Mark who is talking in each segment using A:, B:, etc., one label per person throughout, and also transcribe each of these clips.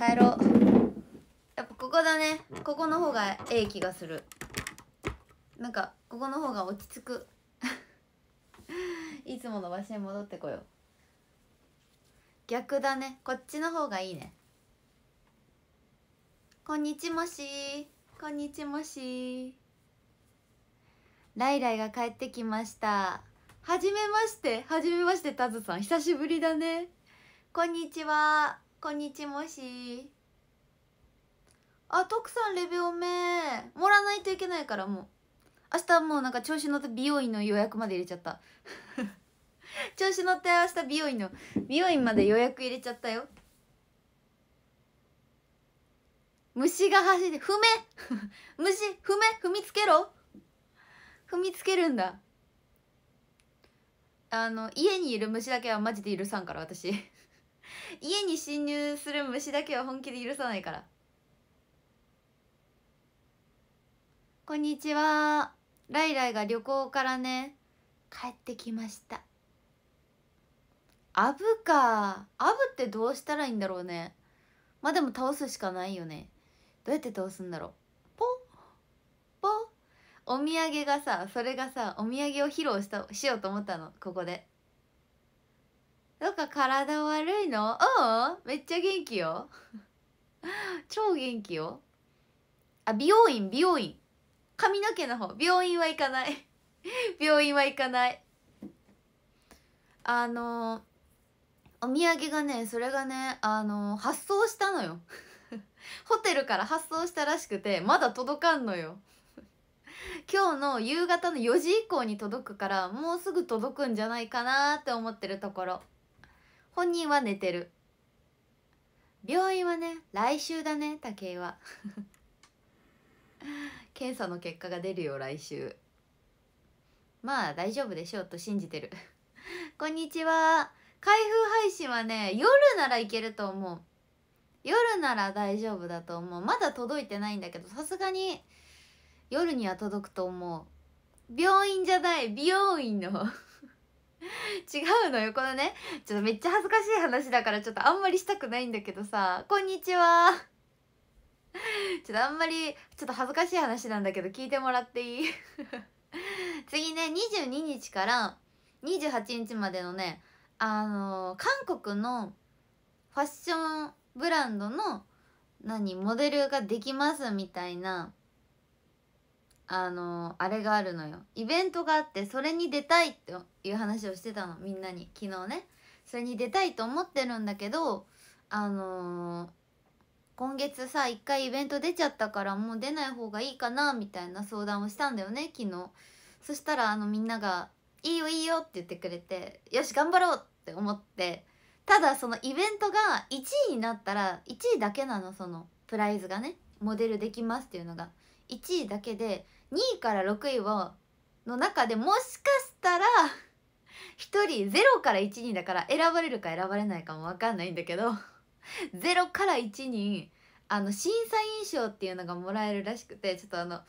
A: 帰ろう。やっぱここだね。ここの方がええ気がする。なんかここの方が落ち着く。いつもの場所に戻ってこよう。逆だね。こっちの方がいいね。こんにちもし。こんにちもし。ライライが帰ってきました。はじめまして。はじめましてタズさん。久しぶりだね。こんにちは。こんにちもし。あ徳さんレベオメ盛らないといけないからもう。明日もうなんか調子乗って美容院の予約まで入れちゃった。調子乗って明日美容院の美容院まで予約入れちゃったよ。虫が走って踏め。虫踏め踏みつけろ。踏みつけるんだ。あの家にいる虫だけはマジで許さんから私。家に侵入する虫だけは本気で許さないから。こんにちは。ライライが旅行からね。帰ってきました。アブか。アブってどうしたらいいんだろうね。まあでも倒すしかないよね。どうやって倒すんだろう。ポポお土産がさそれがさお土産を披露したしようと思ったの。ここで。どっか体悪いの？うん。めっちゃ元気よ。超元気よ。あ美容院美容院。髪の毛の方。病院は行かない。病院は行かない。あのお土産がねそれがねあの発送したのよ。ホテルから発送したらしくてまだ届かんのよ。今日の夕方の4時以降に届くからもうすぐ届くんじゃないかなって思ってるところ。本人は寝てる。病院はね来週だね武井は。検査の結果が出るよ来週。まあ大丈夫でしょうと信じてる。こんにちは。開封配信はね夜ならいけると思う。夜なら大丈夫だと思う。まだ届いてないんだけどさすがに夜には届くと思う。病院じゃない美容院の。違うのよこのね。ちょっとめっちゃ恥ずかしい話だからちょっとあんまりしたくないんだけどさ。こんにちは。ちょっとあんまりちょっと恥ずかしい話なんだけど聞いてもらっていい？次ね22日から28日までのねあのー、韓国のファッションブランドの何モデルができますみたいなあの、あれがあるのよ。イベントがあってそれに出たいっていう話をしてたの。みんなに。昨日ね。それに出たいと思ってるんだけどあのー、今月さ一回イベント出ちゃったからもう出ない方がいいかなみたいな相談をしたんだよね昨日。そしたらあのみんなが「いいよいいよ」って言ってくれてよし頑張ろうって思って。ただそのイベントが1位になったら1位だけなのそのプライズがね。モデルできますっていうのが。1位だけで2位から6位をの中でもしかしたら1人0から1人だから選ばれるか選ばれないかも分かんないんだけど0から1にあの審査員賞っていうのがもらえるらしくてちょっとあの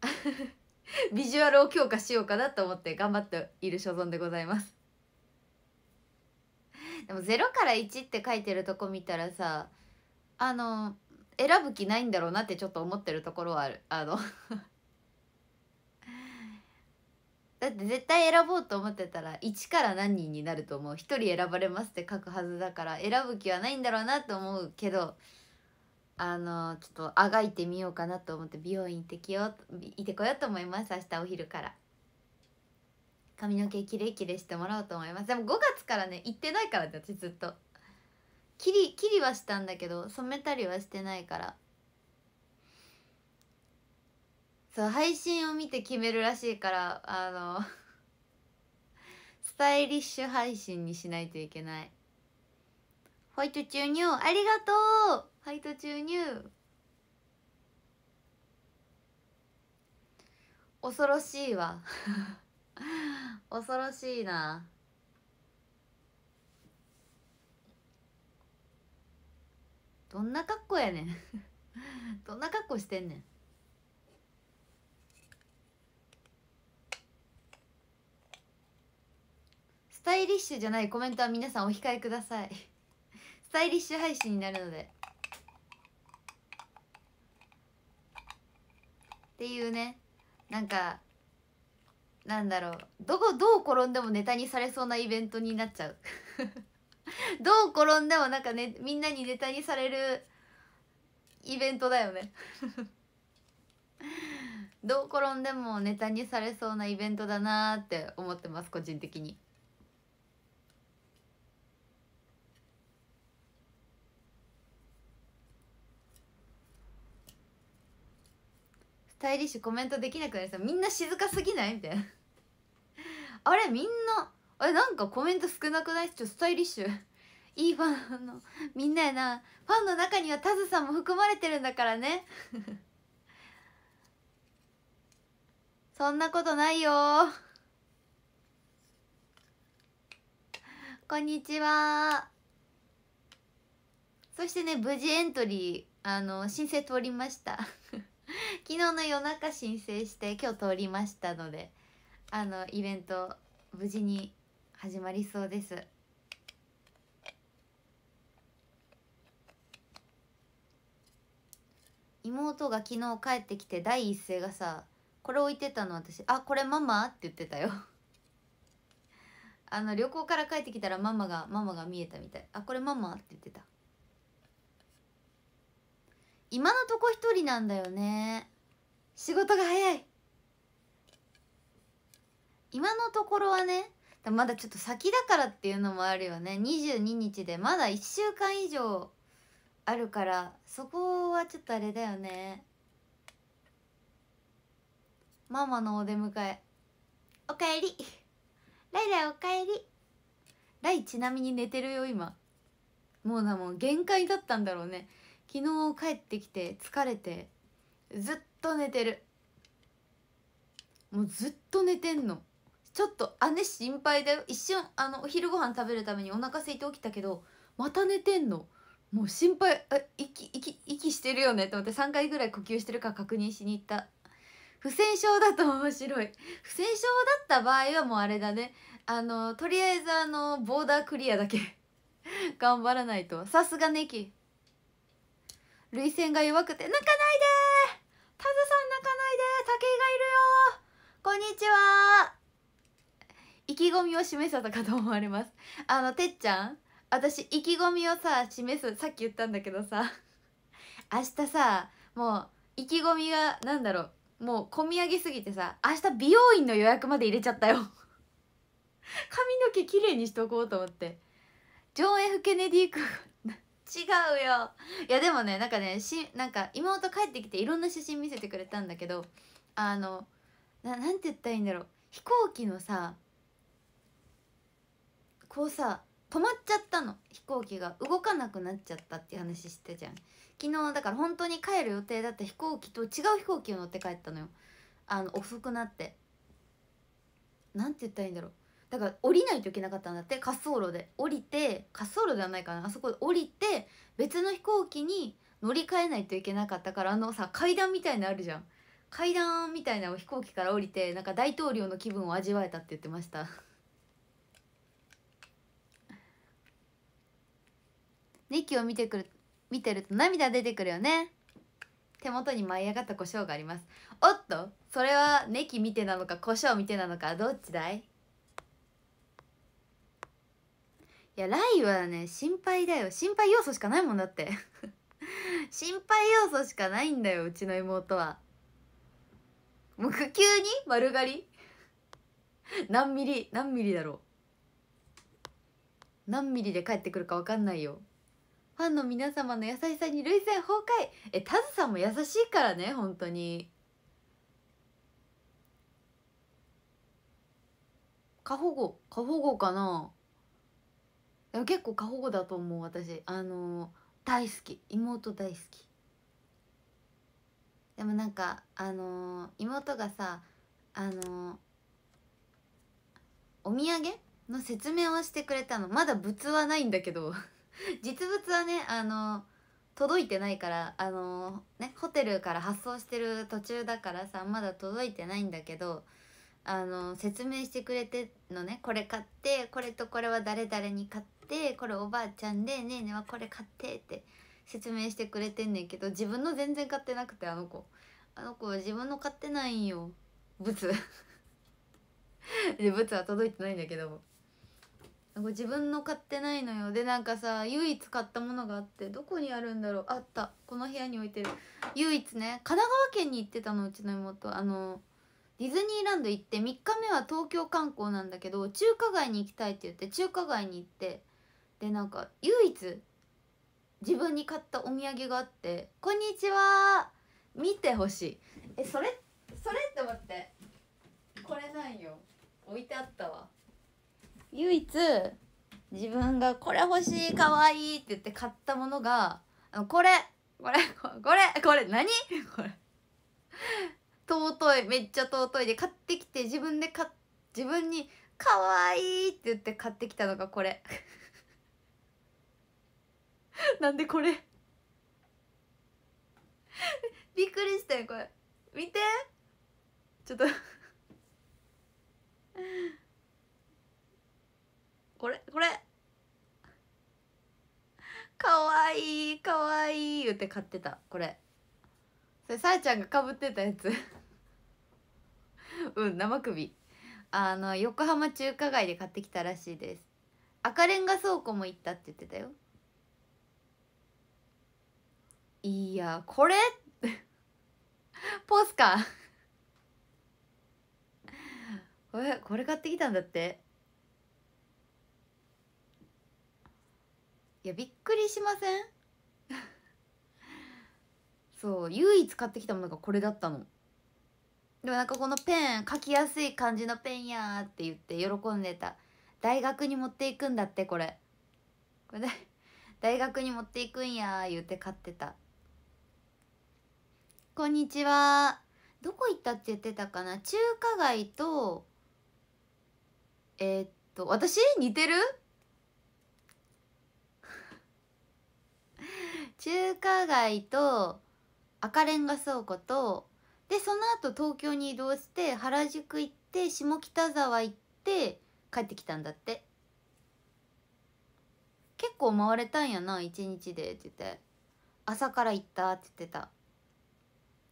A: ビジュアルを強化しようかなと思って頑張っている所存でございます。でも0から1って書いてるとこ見たらさあの選ぶ気ないんだろうなってちょっと思ってるところはある。あのだって絶対選ぼうと思ってたら1から何人になると思う。1人選ばれますって書くはずだから選ぶ気はないんだろうなと思うけどあのちょっとあがいてみようかなと思って美容院行ってきよう行ってこようと思います。明日お昼から。髪の毛きれいきれいしてもらおうと思います。でも5月からね行ってないからね私ずっと。切り切りはしたんだけど染めたりはしてないから。そう配信を見て決めるらしいからあの スタイリッシュ配信にしないといけない。ホワイト注入ありがとう！ホワイト注入恐ろしいわ。恐ろしいな。どんな格好やねん。どんな格好してんねん。スタイリッシュじゃないコメントは皆さんお控えください。スタイリッシュ配信になるので。っていうね。なんかなんだろう。どこどう転んでもネタにされそうなイベントになっちゃう。どう転んでもなんかねみんなにネタにされるイベントだよね。どう転んでもネタにされそうなイベントだなーって思ってます個人的に。タイリッシュコメントできなくなりそう。みんな静かすぎない？みたいな。あれみんなあれなんかコメント少なくない？ちょっとスタイリッシュ。いいファンのみんなやな。ファンの中にはタズさんも含まれてるんだからね。そんなことないよ。こんにちは。そしてね無事エントリーあの申請通りました。昨日の夜中申請して今日通りましたのであのイベント無事に始まりそうです。妹が昨日帰ってきて第一声がさこれ置いてたの私「あこれママ?」って言ってたよ。あの旅行から帰ってきたらママがママが見えたみたい「あこれママ?」って言ってた。今のとこ一人なんだよね。仕事が早い。今のところはねまだちょっと先だからっていうのもあるよね。22日でまだ1週間以上あるからそこはちょっとあれだよね。ママのお出迎え。おかえり。ライライおかえり。ライちなみに寝てるよ今。もうなもう限界だったんだろうね。昨日帰ってきて疲れてずっと寝てる。もうずっと寝てんの。ちょっと姉心配だよ。一瞬あのお昼ご飯食べるためにお腹空いて起きたけどまた寝てんの。もう心配。あ息息息してるよね。と思って3回ぐらい呼吸してるか確認しに行った。不戦勝だと面白い。不戦勝だった場合はもうあれだね。あのとりあえずあのボーダークリアだけ。頑張らないと。さすがネキ。涙腺が弱くて泣かないでタズさん泣かないで武井がいるよこんにちは意気込みを示せたかと思われますあのてっちゃん私意気込みをさ示すさっき言ったんだけどさ明日さもう意気込みがなんだろうもう込み上げすぎてさ明日美容院の予約まで入れちゃったよ。髪の毛きれいにしとこうと思って。ジョン・ F・ ケネディ君違うよ。いやでもねなんかねしなんか妹帰ってきていろんな写真見せてくれたんだけどあのななんて言ったらいいんだろう。飛行機のさこうさ止まっちゃったの。飛行機が動かなくなっちゃったっていう話してたじゃん。昨日だから本当に帰る予定だった飛行機と違う飛行機を乗って帰ったのよ。あの遅くなって。なんて言ったらいいんだろう。だから降りないといけなかったんだって滑走路で。降りて滑走路ではないかな。あそこで降りて別の飛行機に乗り換えないといけなかったからあのさ階段みたいなのあるじゃん。階段みたいなのを飛行機から降りてなんか大統領の気分を味わえたって言ってました。ネキを見てくる見てると涙出てくるよね。手元に舞い上がった胡椒があります。おっとそれはネキ見てなのか胡椒見てなのかどっちだい？いやライはね心配だよ。心配要素しかないもんだって。心配要素しかないんだようちの妹は。もう急に丸刈り？何ミリ？何ミリだろう？何ミリで帰ってくるか分かんないよ。ファンの皆様の優しさに涙腺崩壊。えタズさんも優しいからね本当に。過保護過保護かな？でも結構過保護だと思う私。あの、大好き。妹大好き。でもなんかあのー、妹がさあのー、お土産の説明をしてくれたの。まだ物はないんだけど。実物はねあの届いてないからあのねホテルから発送してる途中だからさまだ届いてないんだけどあの説明してくれてのね。これ買ってこれとこれは誰々に買ってこれおばあちゃんでねえねえはこれ買ってって説明してくれてんねんけど自分の全然買ってなくてあの子。あの子は自分の買ってないんよ。ブツ。でブツは届いてないんだけど。なんか自分の買ってないのよ。でなんかさ唯一買ったものがあってどこにあるんだろう。あった。この部屋に置いてる。唯一ね神奈川県に行ってたのうちの妹。あのディズニーランド行って3日目は東京観光なんだけど中華街に行きたいって言って中華街に行ってでなんか唯一自分に買ったお土産があって「こんにちは見てほしい」えそれそれって思って。これなんよ。置いてあったわ。唯一自分がこれ欲しいかわいいって言って買ったものがあのこれこれこれこれ何？これ。尊いめっちゃ尊いで買ってきて自分で買自分に可愛いって言って買ってきたのがこれ なんでこれ？びっくりしたよこれ。見て。ちょっと。これこれ。かわいいかわいい。言って買ってた。これ。それさあちゃんがかぶってたやつ。うん生首。あの横浜中華街で買ってきたらしいです。赤レンガ倉庫も行ったって言ってたよ。いやこれ？ポスカ これこれ買ってきたんだって。いやびっくりしません？そう唯一買ってきたものがこれだったの。でもなんかこのペン書きやすい感じのペンやって言って喜んでた。大学に持っていくんだってこれ。これで大学に持っていくんや言って買ってた。こんにちは。どこ行ったって言ってたかな？中華街とえー、っと私？似てる？中華街と赤レンガ倉庫とでその後東京に移動して原宿行って下北沢行って帰ってきたんだって。結構回れたんやな一日でって言って。朝から行ったって言ってた。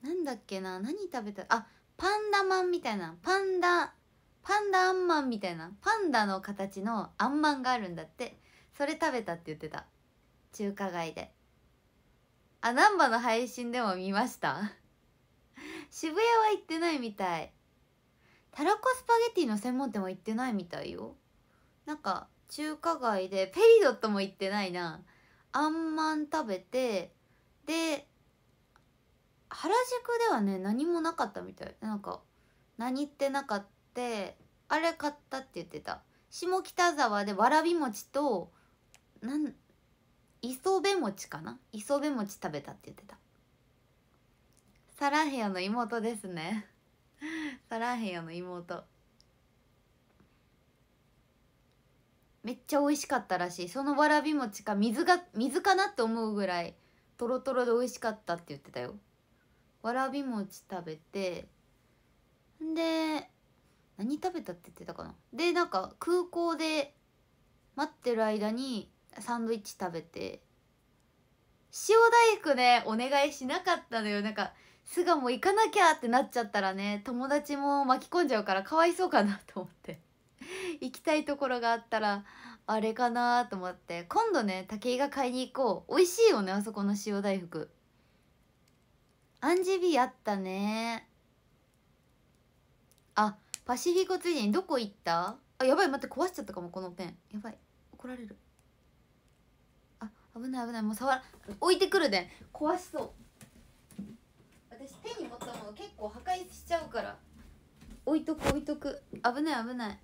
A: なんだっけな何食べたあパンダマンみたいなパンダパンダあんまんみたいなパンダの形のあんまんがあるんだって。それ食べたって言ってた。中華街で。あ難波の配信でも見ました。渋谷は行ってないみたい。たらこスパゲティの専門店は行ってないみたいよ。なんか中華街でペリドットも行ってないな。あんまん食べてで原宿ではね何もなかったみたい。なんか何言ってなかってあれ買ったって言ってた。下北沢でわらび餅となん磯辺餅かな？磯辺餅食べたって言ってた。サラヘヨの妹ですね。サラヘヨの妹。めっちゃ美味しかったらしい。そのわらび餅か水が水かなって思うぐらいとろとろで美味しかったって言ってたよ。わらび餅食べてで何食べたって言ってたかな？でなんか空港で待ってる間にサンドイッチ食べて塩大福ねお願いしなかったのよ。なんか巣鴨行かなきゃってなっちゃったらね友達も巻き込んじゃうからかわいそうかなと思って。行きたいところがあったらあれかなと思って。今度ね武井が買いに行こう。美味しいよねあそこの塩大福。アンジビあったね。あパシフィコついでにどこ行った？あやばい待って壊しちゃったかもこのペン。やばい怒られる。あ危ない危ないもう触ら置いてくるで。壊しそう。私手に持ったもの結構破壊しちゃうから。置いとく置いとく。危ない危ない。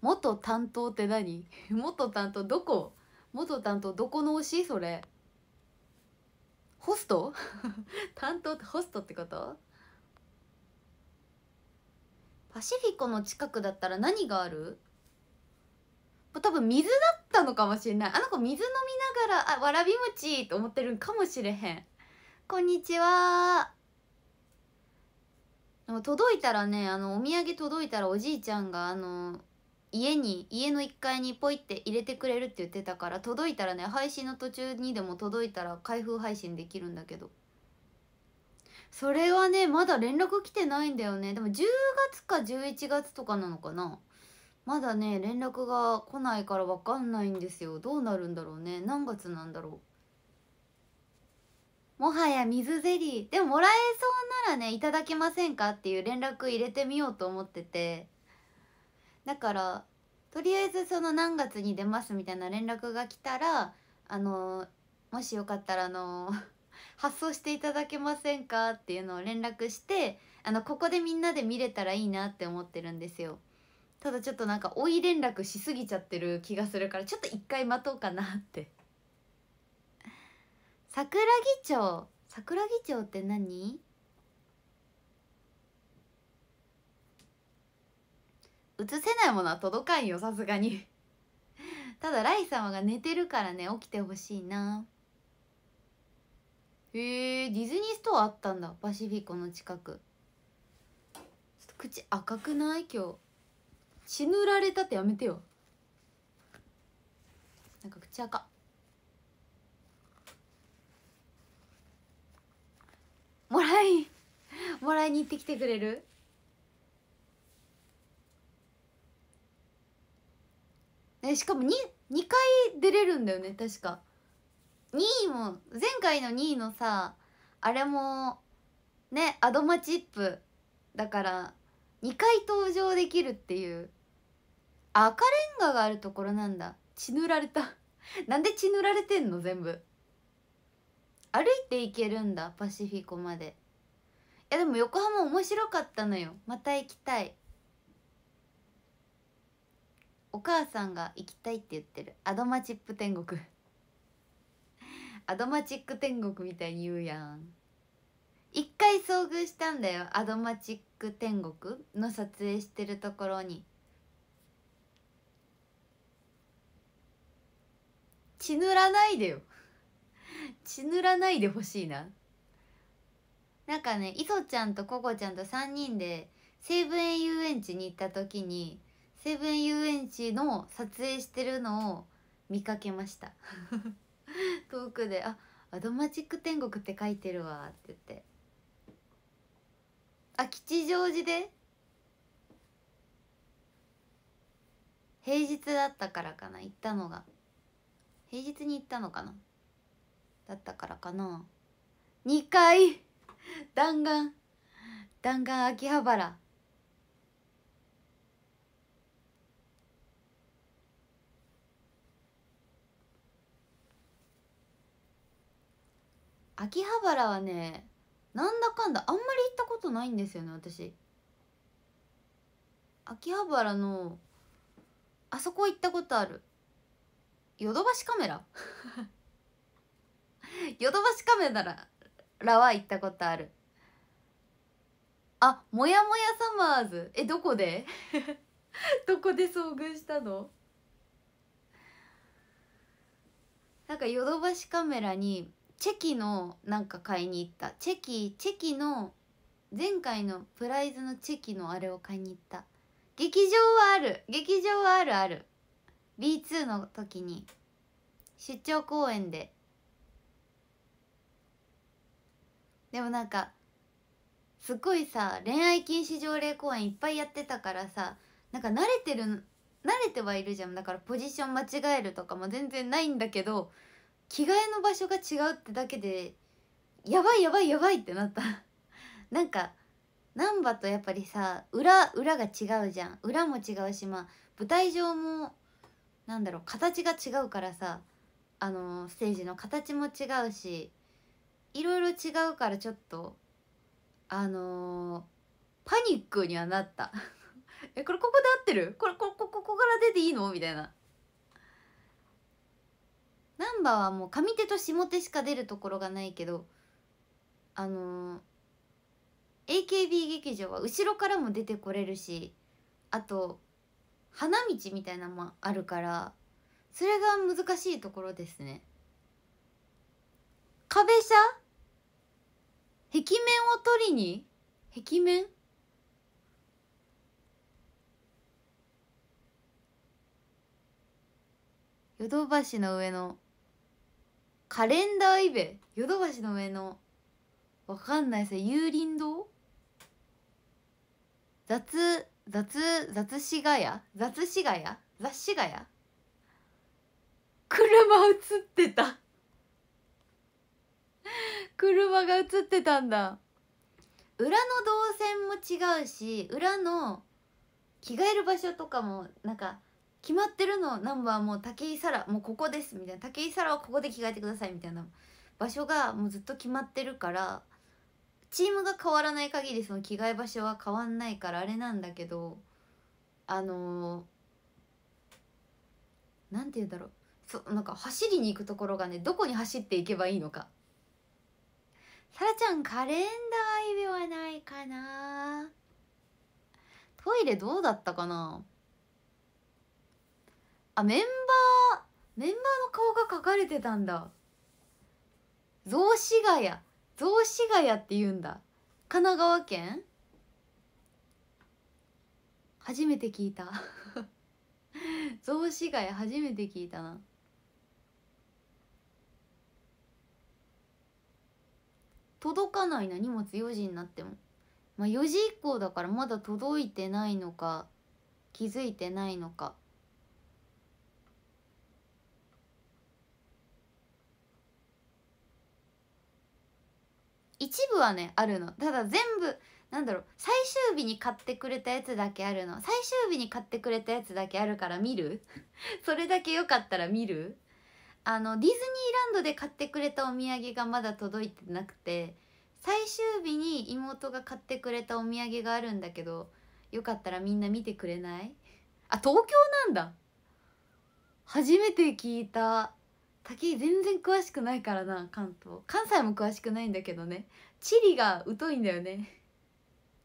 A: 元担当って何？元担当どこ？元担当どこの推し？それ。ホスト？担当ってホストってこと？パシフィコの近くだったら何がある？多分水だったのかもしれない。あの子水飲みながらあわらび餅と思ってるんかもしれへん。こんにちは。届いたらねあのお土産届いたらおじいちゃんがあの家に家の1階にポイって入れてくれるって言ってたから届いたらね配信の途中にでも届いたら開封配信できるんだけど。それはねまだ連絡来てないんだよね。でも10月か11月とかなのかな。まだね連絡が来ないから分かんないんですよ。どうなるんだろうね。何月なんだろう。もはや水ゼリー。でももらえそうならねいただけませんかっていう連絡入れてみようと思ってて。だからとりあえずその何月に出ますみたいな連絡が来たらあのもしよかったらあの 発送していただけませんかっていうのを連絡してあのここでみんなで見れたらいいなって思ってるんですよ。ただちょっとなんか追い連絡しすぎちゃってる気がするからちょっと一回待とうかなって。桜木町。桜木町って何？映せないものは届かんよさすがに。ただライ様が寝てるからね起きてほしいな。へえディズニーストアあったんだパシフィコの近く。ちょっと口赤くない？今日。血塗られたってやめてよ。なんか口赤。もらいもらいに行ってきてくれる？えしかも 2, 2回出れるんだよね確か。2位も前回の2位のさあれもねアドマチップだから2回登場できるっていう。赤レンガがあるところなんだ。血塗られた。なんで血塗られてんの全部。歩いて行けるんだパシフィコまで。いやでも横浜面白かったのよ。また行きたい。お母さんが行きたいって言ってる。アドマチップ天国。アドマチック天国みたいに言うやん。一回遭遇したんだよ。アドマチック天国の撮影してるところに。血塗らないでよ。血塗らないでほしいな。なんかね磯ちゃんとココちゃんと3人で西武園遊園地に行った時に西武園遊園地の撮影してるのを見かけました。遠くで「あアドマチック天国って書いてるわ」って言って。あ吉祥寺で？平日だったからかな行ったのが。平日に行ったのかな？だったからかな。2回弾丸！弾丸秋葉原！秋葉原はねなんだかんだあんまり行ったことないんですよね私。秋葉原のあそこ行ったことある。ヨドバシカメラ。ヨドバシカメラらは行ったことある。あもやもやサマーズ。えどこで？どこで遭遇したの？なんかヨドバシカメラにチェキのなんか買いに行った。チェキチェキの前回のプライズのチェキのあれを買いに行った。劇場はある。劇場はあるある。B2 の時に。出張公演で。でもなんかすごいさ恋愛禁止条例公演いっぱいやってたからさなんか慣れてる慣れてはいるじゃん。だからポジション間違えるとかも全然ないんだけど着替えの場所が違うってだけでやばいやばいやばいってなった。なんか難波とやっぱりさ裏裏が違うじゃん。裏も違うしまあ舞台上もなんだろう形が違うからさあのー、ステージの形も違うしいろいろ違うからちょっとあのー、パニックにはなった。えこれここで合ってる？これここここから出ていいの？みたいな。難波はもう上手と下手しか出るところがないけどあのー、AKB 劇場は後ろからも出てこれるしあと花道みたいなのもあるからそれが難しいところですね。壁車？壁面を取りに？壁面？ヨドバシの上のカレンダーイベヨドバシの上のわかんないっす有林堂？雑雑雑誌がや？雑誌がや？雑誌がや？車映ってた。車が映ってたんだ。裏の動線も違うし裏の着替える場所とかもなんか決まってるのナンバーも武井沙羅もうここですみたいな。武井沙羅はここで着替えてくださいみたいな場所がもうずっと決まってるからチームが変わらない限りその着替え場所は変わんないからあれなんだけどあのー、なんて言うんだろう。そなんか走りに行くところがねどこに走っていけばいいのか。さらちゃんカレンダーイベはないかな。トイレどうだったかな。あメンバーメンバーの顔が描かれてたんだ。雑司ヶ谷。雑司ヶ谷って言うんだ。神奈川県？初めて聞いた。雑司ヶ谷初めて聞いたな。届かないな荷物4時になっても。まあ4時以降だからまだ届いてないのか気づいてないのか。一部はねあるの。ただ全部なんだろう最終日に買ってくれたやつだけあるの。最終日に買ってくれたやつだけあるから見る？それだけよかったら見る？あのディズニーランドで買ってくれたお土産がまだ届いてなくて最終日に妹が買ってくれたお土産があるんだけどよかったらみんな見てくれない？あ東京なんだ。初めて聞いた。滝全然詳しくないからな関東。関西も詳しくないんだけどね。地理が疎いんだよね。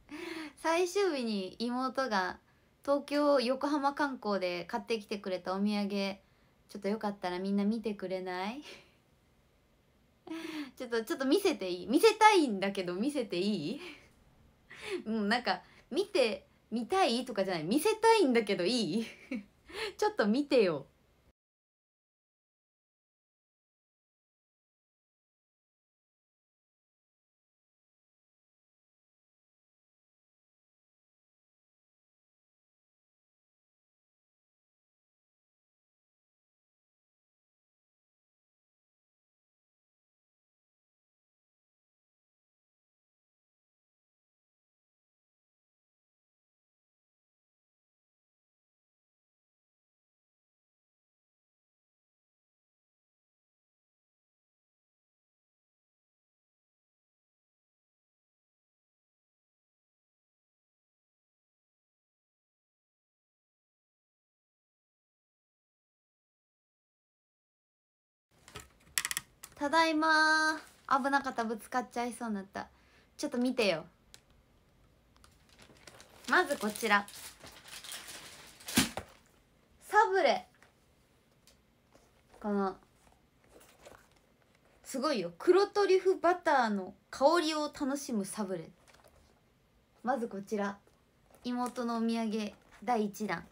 A: 最終日に妹が東京横浜観光で買ってきてくれたお土産ちょっとよかったらみんな見てくれない？ちょっとちょっと見せていい？見せたいんだけど見せていい？うなんか見て見たい？とかじゃない。見せたいんだけどいい？ちょっと見てよ。ただいま危なかったぶつかっちゃいそうになった。ちょっと見てよ。まずこちら。サブレ。このすごいよ。黒トリュフバターの香りを楽しむサブレ。まずこちら。妹のお土産第1弾。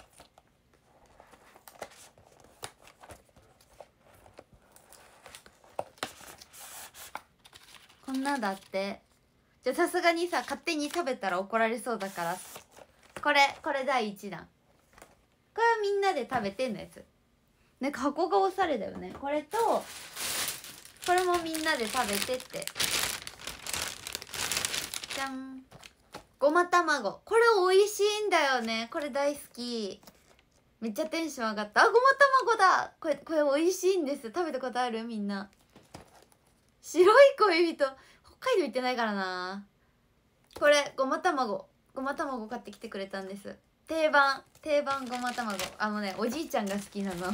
A: こんなだって。じゃあさすがにさ勝手に食べたら怒られそうだから。これこれ第1弾。これはみんなで食べてんのやつ。なんか箱がおしゃれだよね。これとこれもみんなで食べてって。じゃん。ごま卵。これ美味しいんだよね。これ大好き。めっちゃテンション上がった。あごま卵だ。これこれ美味しいんです。食べたことある？みんな。白い恋人。北海道行ってないからな。これごま卵。ごま卵買ってきてくれたんです。定番。定番ごま卵。あのねおじいちゃんが好きなの。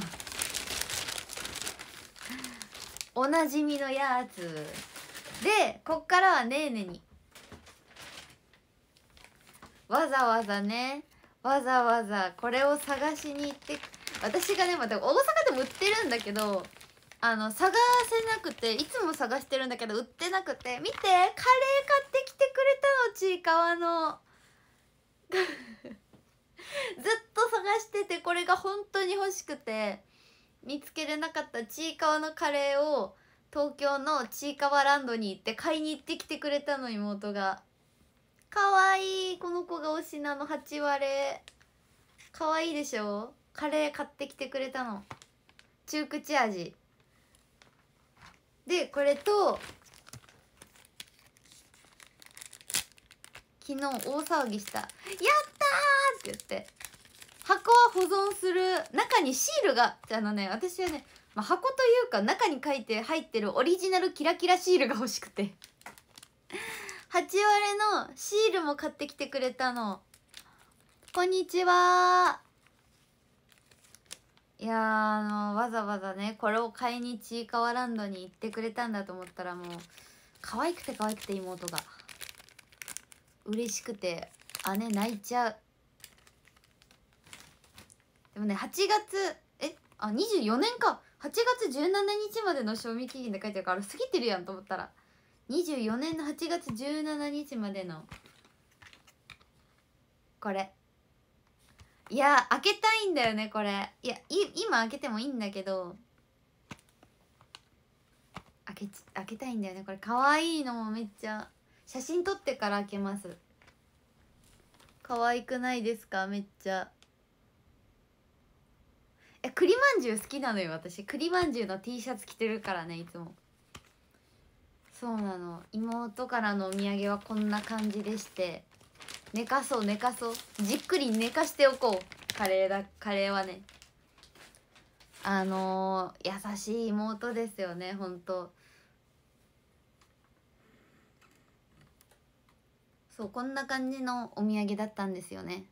A: おなじみのやつ。でこっからはねーねに。わざわざね。わざわざこれを探しに行って。私がねまた大阪でも売ってるんだけどあの探せなくていつも探してるんだけど売ってなくて見てカレー買ってきてくれたのちいかわの。ずっと探しててこれが本当に欲しくて見つけれなかったちいかわのカレーを東京のちいかわランドに行って買いに行ってきてくれたの妹が。かわいいこの子が推しなの8割。かわいいでしょ？カレー買ってきてくれたの。中口味。でこれと昨日大騒ぎした「やった!」って言って。箱は保存する中にシールがあのね私はね、まあ、箱というか中に書いて入ってるオリジナルキラキラシールが欲しくて。8割のシールも買ってきてくれたの。こんにちはいやあのわざわざねこれを買いにちいかわランドに行ってくれたんだと思ったらもう可愛くて可愛くて妹が。嬉しくて姉泣いちゃう。でもね8月えあ24年か。8月17日までの賞味期限で書いてあるから過ぎてるやんと思ったら。24年の8月17日までの。これ。いや開けたいんだよねこれ。いやい今開けてもいいんだけど。開け開けたいんだよねこれ。かわいいのもめっちゃ。写真撮ってから開けます。可愛くないですか？めっちゃ。え栗まんじゅう好きなのよ私。栗まんじゅうの T シャツ着てるからねいつも。そうなの。妹からのお土産はこんな感じでして。寝かそう寝かそう。じっくり寝かしておこう。カレーだカレーはね。あのー、優しい妹ですよねほんとそうこんな感じのお土産だったんですよね。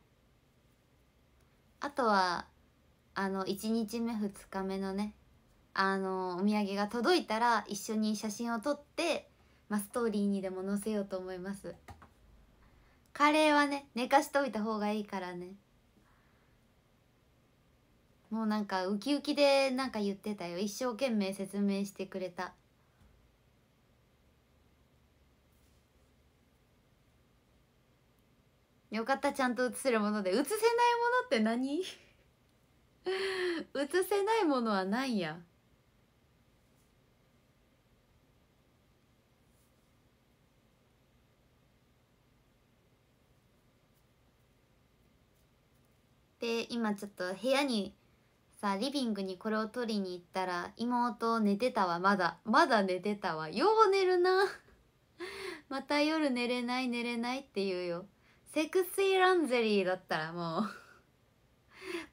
A: あとはあの1日目2日目のねあのお土産が届いたら一緒に写真を撮って、まあ、ストーリーにでも載せようと思います。カレーはね寝かしといた方がいいからね。もうなんかウキウキでなんか言ってたよ。一生懸命説明してくれた。よかったちゃんと映せるもので。映せないものって何？映せないものはないや。で今ちょっと部屋にさリビングにこれを取りに行ったら妹寝てたわまだ。まだ寝てたわ。よう寝るな。また夜寝れない寝れないって言うよ。セクシーランゼリーだったらもう。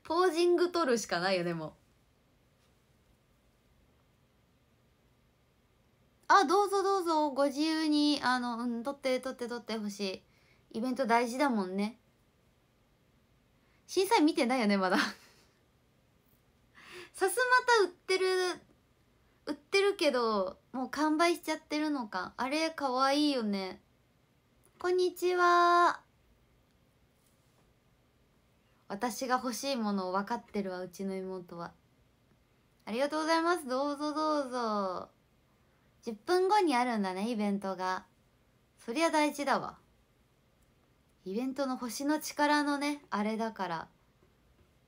A: ポージング取るしかないよでも。あどうぞどうぞ。ご自由にあのうん取って取って取ってほしい。イベント大事だもんね。審査員見てないよねまだ。さすまた売ってる売ってるけどもう完売しちゃってるのか。あれかわいいよね。こんにちは。私が欲しいものを分かってるわうちの妹は。ありがとうございます。どうぞどうぞ。10分後にあるんだねイベントが。そりゃ大事だわ。イベントの星の力のねあれだから。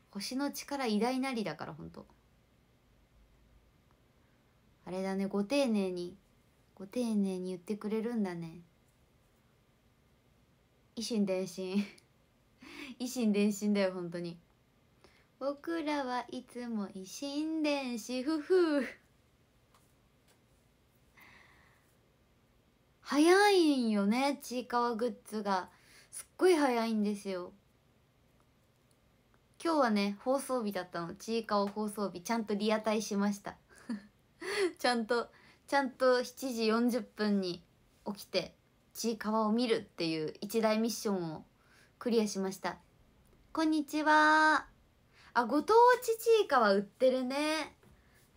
A: 星の力偉大なりだからほんとあれだねご丁寧にご丁寧に言ってくれるんだね。維心伝心。維心伝心だよ本当に。僕らはいつも維心伝心。夫婦早いんよねちいかわグッズが。ごい早いんですよ。今日はね放送日だったの。ちいかわ放送日ちゃんとリアタイしました。ちゃんとちゃんと7時40分に起きてちいかわを見るっていう一大ミッションをクリアしました。こんにちは。あご当地ちいかわ売ってるね。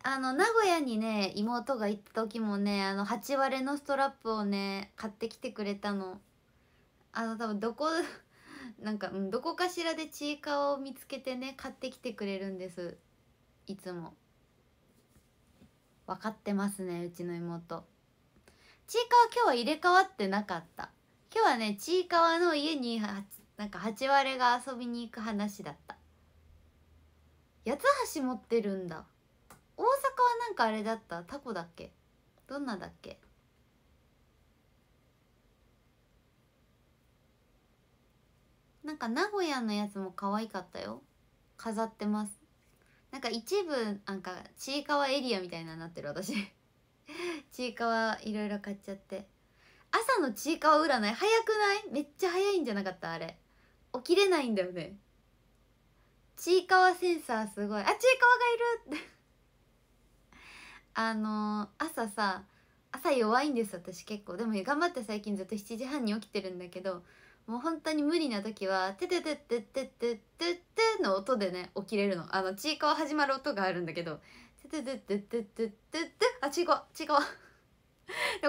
A: あの名古屋にね妹が行った時もねあの8割のストラップをね買ってきてくれたの。あの多分どこ なんか、どこかしらでちいかわを見つけてね買ってきてくれるんです。いつも。分かってますねうちの妹。ちいかわ今日は入れ替わってなかった。今日はねちいかわの家になんか八割が遊びに行く話だった。八つ橋持ってるんだ。大阪はなんかあれだった？タコだっけ？どんなだっけ？なんか名古屋のやつも可愛かったよ。飾ってます。なんか一部なんかちいかわエリアみたいななってる私。ちいかわいろいろ買っちゃって。朝のちいかわ占い早くない？めっちゃ早いんじゃなかったあれ。起きれないんだよね。ちいかわセンサーすごい。あちいかわがいる！って。あのー、朝さ朝弱いんです私結構。でも頑張って最近ずっと7時半に起きてるんだけどもう本当に無理な時は「てててててててて」の音でね起きれるの。あのちいかわ始まる音があるんだけど「てててててててて」あちいかわちいかわ。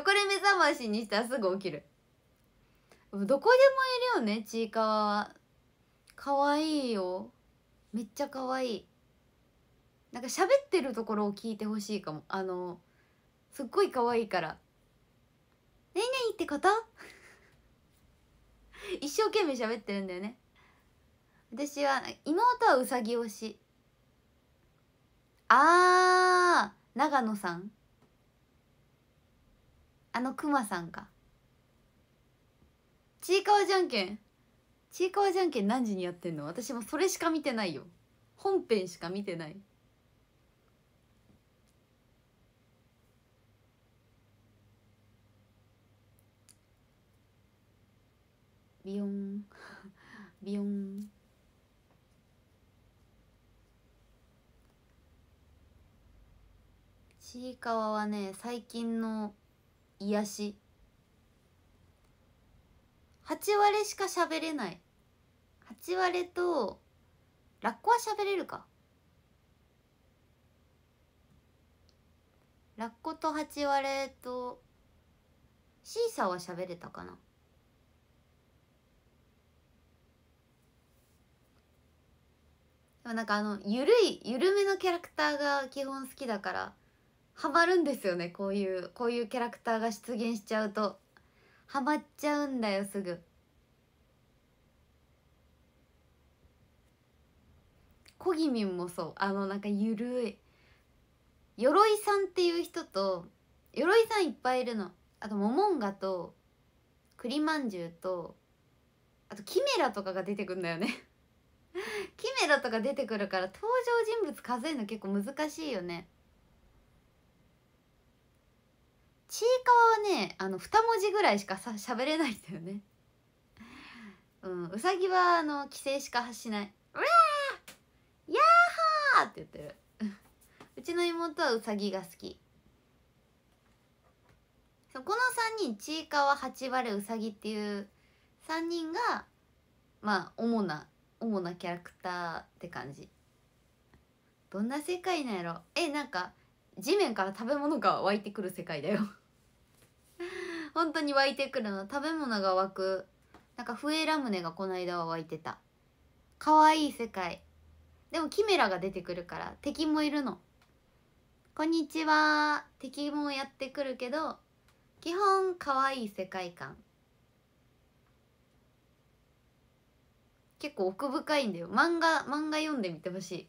A: これ目覚ましにしたらすぐ起きる。どこでもいるよねちいかわ。はかわいいよ。めっちゃかわいい。なんか喋ってるところを聞いてほしいかも。あのすっごいかわいいから「ねいねいってこと？一生懸命喋ってるんだよね。私は妹はうさぎ推し。あー長野さん。あのクマさんか。ちいかわじゃんけん。ちいかわじゃんけん何時にやってんの？私もそれしか見てないよ。本編しか見てない。ビヨンビヨンちいかわはね最近の癒し。8割しか喋れない。8割とラッコは喋れるか。ラッコと8割とシーサーは喋れたかな。でもなんかあのゆるい緩めのキャラクターが基本好きだからハマるんですよねこういうこういうキャラクターが出現しちゃうと。ハマっちゃうんだよすぐ。コギミンもそう。あのなんかゆるい。鎧さんっていう人と鎧さんいっぱいいるの。あとモモンガと栗まんじゅうとあとキメラとかが出てくんだよね。キメラとか出てくるから登場人物数えるの結構難しいよね。ちいかわはねあの2文字ぐらいしかさ喋れないんだよね。うんうさぎはあの規制しか発しない「うわーやーはー!」って言ってる。うちの妹はうさぎが好き。この3人ちいかわ八割うさぎっていう3人がまあ主な主なキャラクターって感じ。どんな世界なんやろ？えなんか地面から食べ物が湧いてくる世界だよ。本当に湧いてくるの。食べ物が湧く。なんか笛ラムネがこの間は湧いてた。可愛い世界。でもキメラが出てくるから敵もいるの。こんにちは。敵もやってくるけど基本可愛い世界観。結構奥深いんだよ。漫画漫画読んでみてほしい。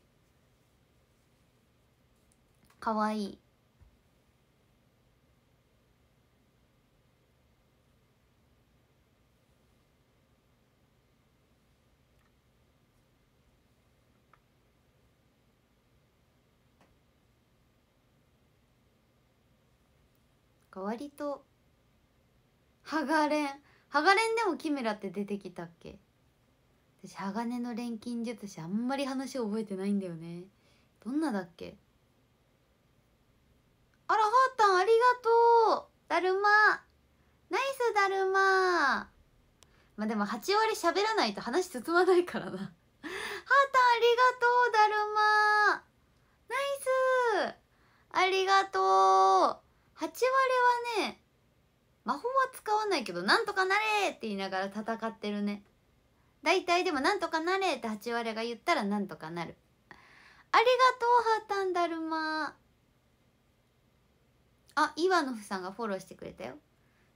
A: かわいい。割とハガレン。ハガレンでもキメラって出てきたっけ？私鋼の錬金術師あんまり話を覚えてないんだよね。どんなだっけ？あらハータンありがとう。だるま。ナイスだるま。まあでも8割喋らないと話進まないからな。ハータンありがとうだるま。ナイス。ありがとう。8割はね魔法は使わないけどなんとかなれって言いながら戦ってるね。大体でもなんとかなれって八割が言ったらなんとかなる。ありがとうハタンダルマあイワノフさんがフォローしてくれたよ。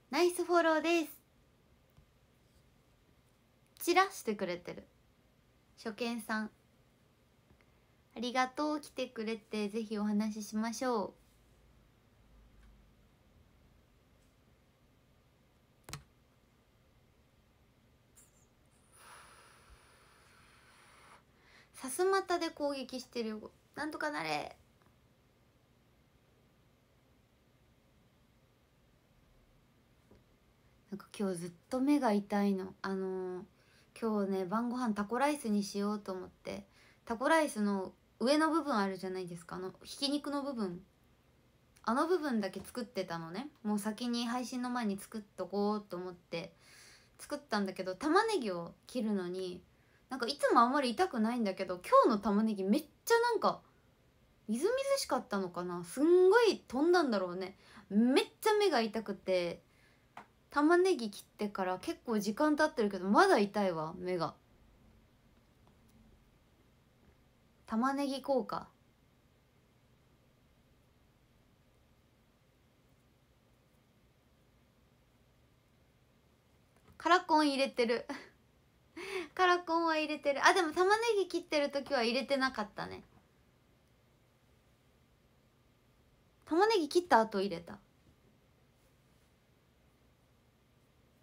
A: ナイスフォローです。チラしてくれてる。初見さん。ありがとう来てくれてぜひお話ししましょう。さすまたで攻撃してるよ。なんとかなれ。なんか今日ずっと目が痛いの。あのー、今日ね晩ご飯タコライスにしようと思って。タコライスの上の部分あるじゃないですか。あのひき肉の部分。あの部分だけ作ってたのね。もう先に配信の前に作っとこうと思って作ったんだけど玉ねぎを切るのになんかいつもあんまり痛くないんだけど今日の玉ねぎめっちゃなんかみずみずしかったのかな？すんごい飛んだんだろうね。めっちゃ目が痛くて玉ねぎ切ってから結構時間経ってるけどまだ痛いわ目が。玉ねぎ効果。カラコン入れてる。カラコンは入れてる。あでも玉ねぎ切ってる時は入れてなかったね。玉ねぎ切った後入れた。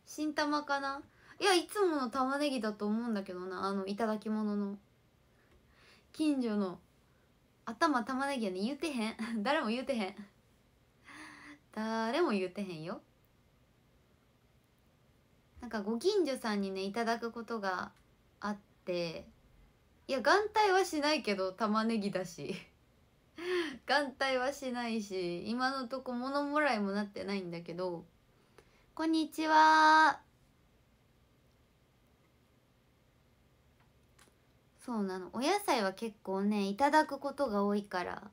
A: 新玉かな？いやいつもの玉ねぎだと思うんだけどな。あのいただき物の近所の。頭玉ねぎやね言うてへん。誰も言うてへん。誰も言うてへんよ。なんかご近所さんにねいただくことがあっていや眼帯はしないけど玉ねぎだし。眼帯はしないし今のとこ物もらいもなってないんだけどこんにちは。そうなの。お野菜は結構ねいただくことが多いから。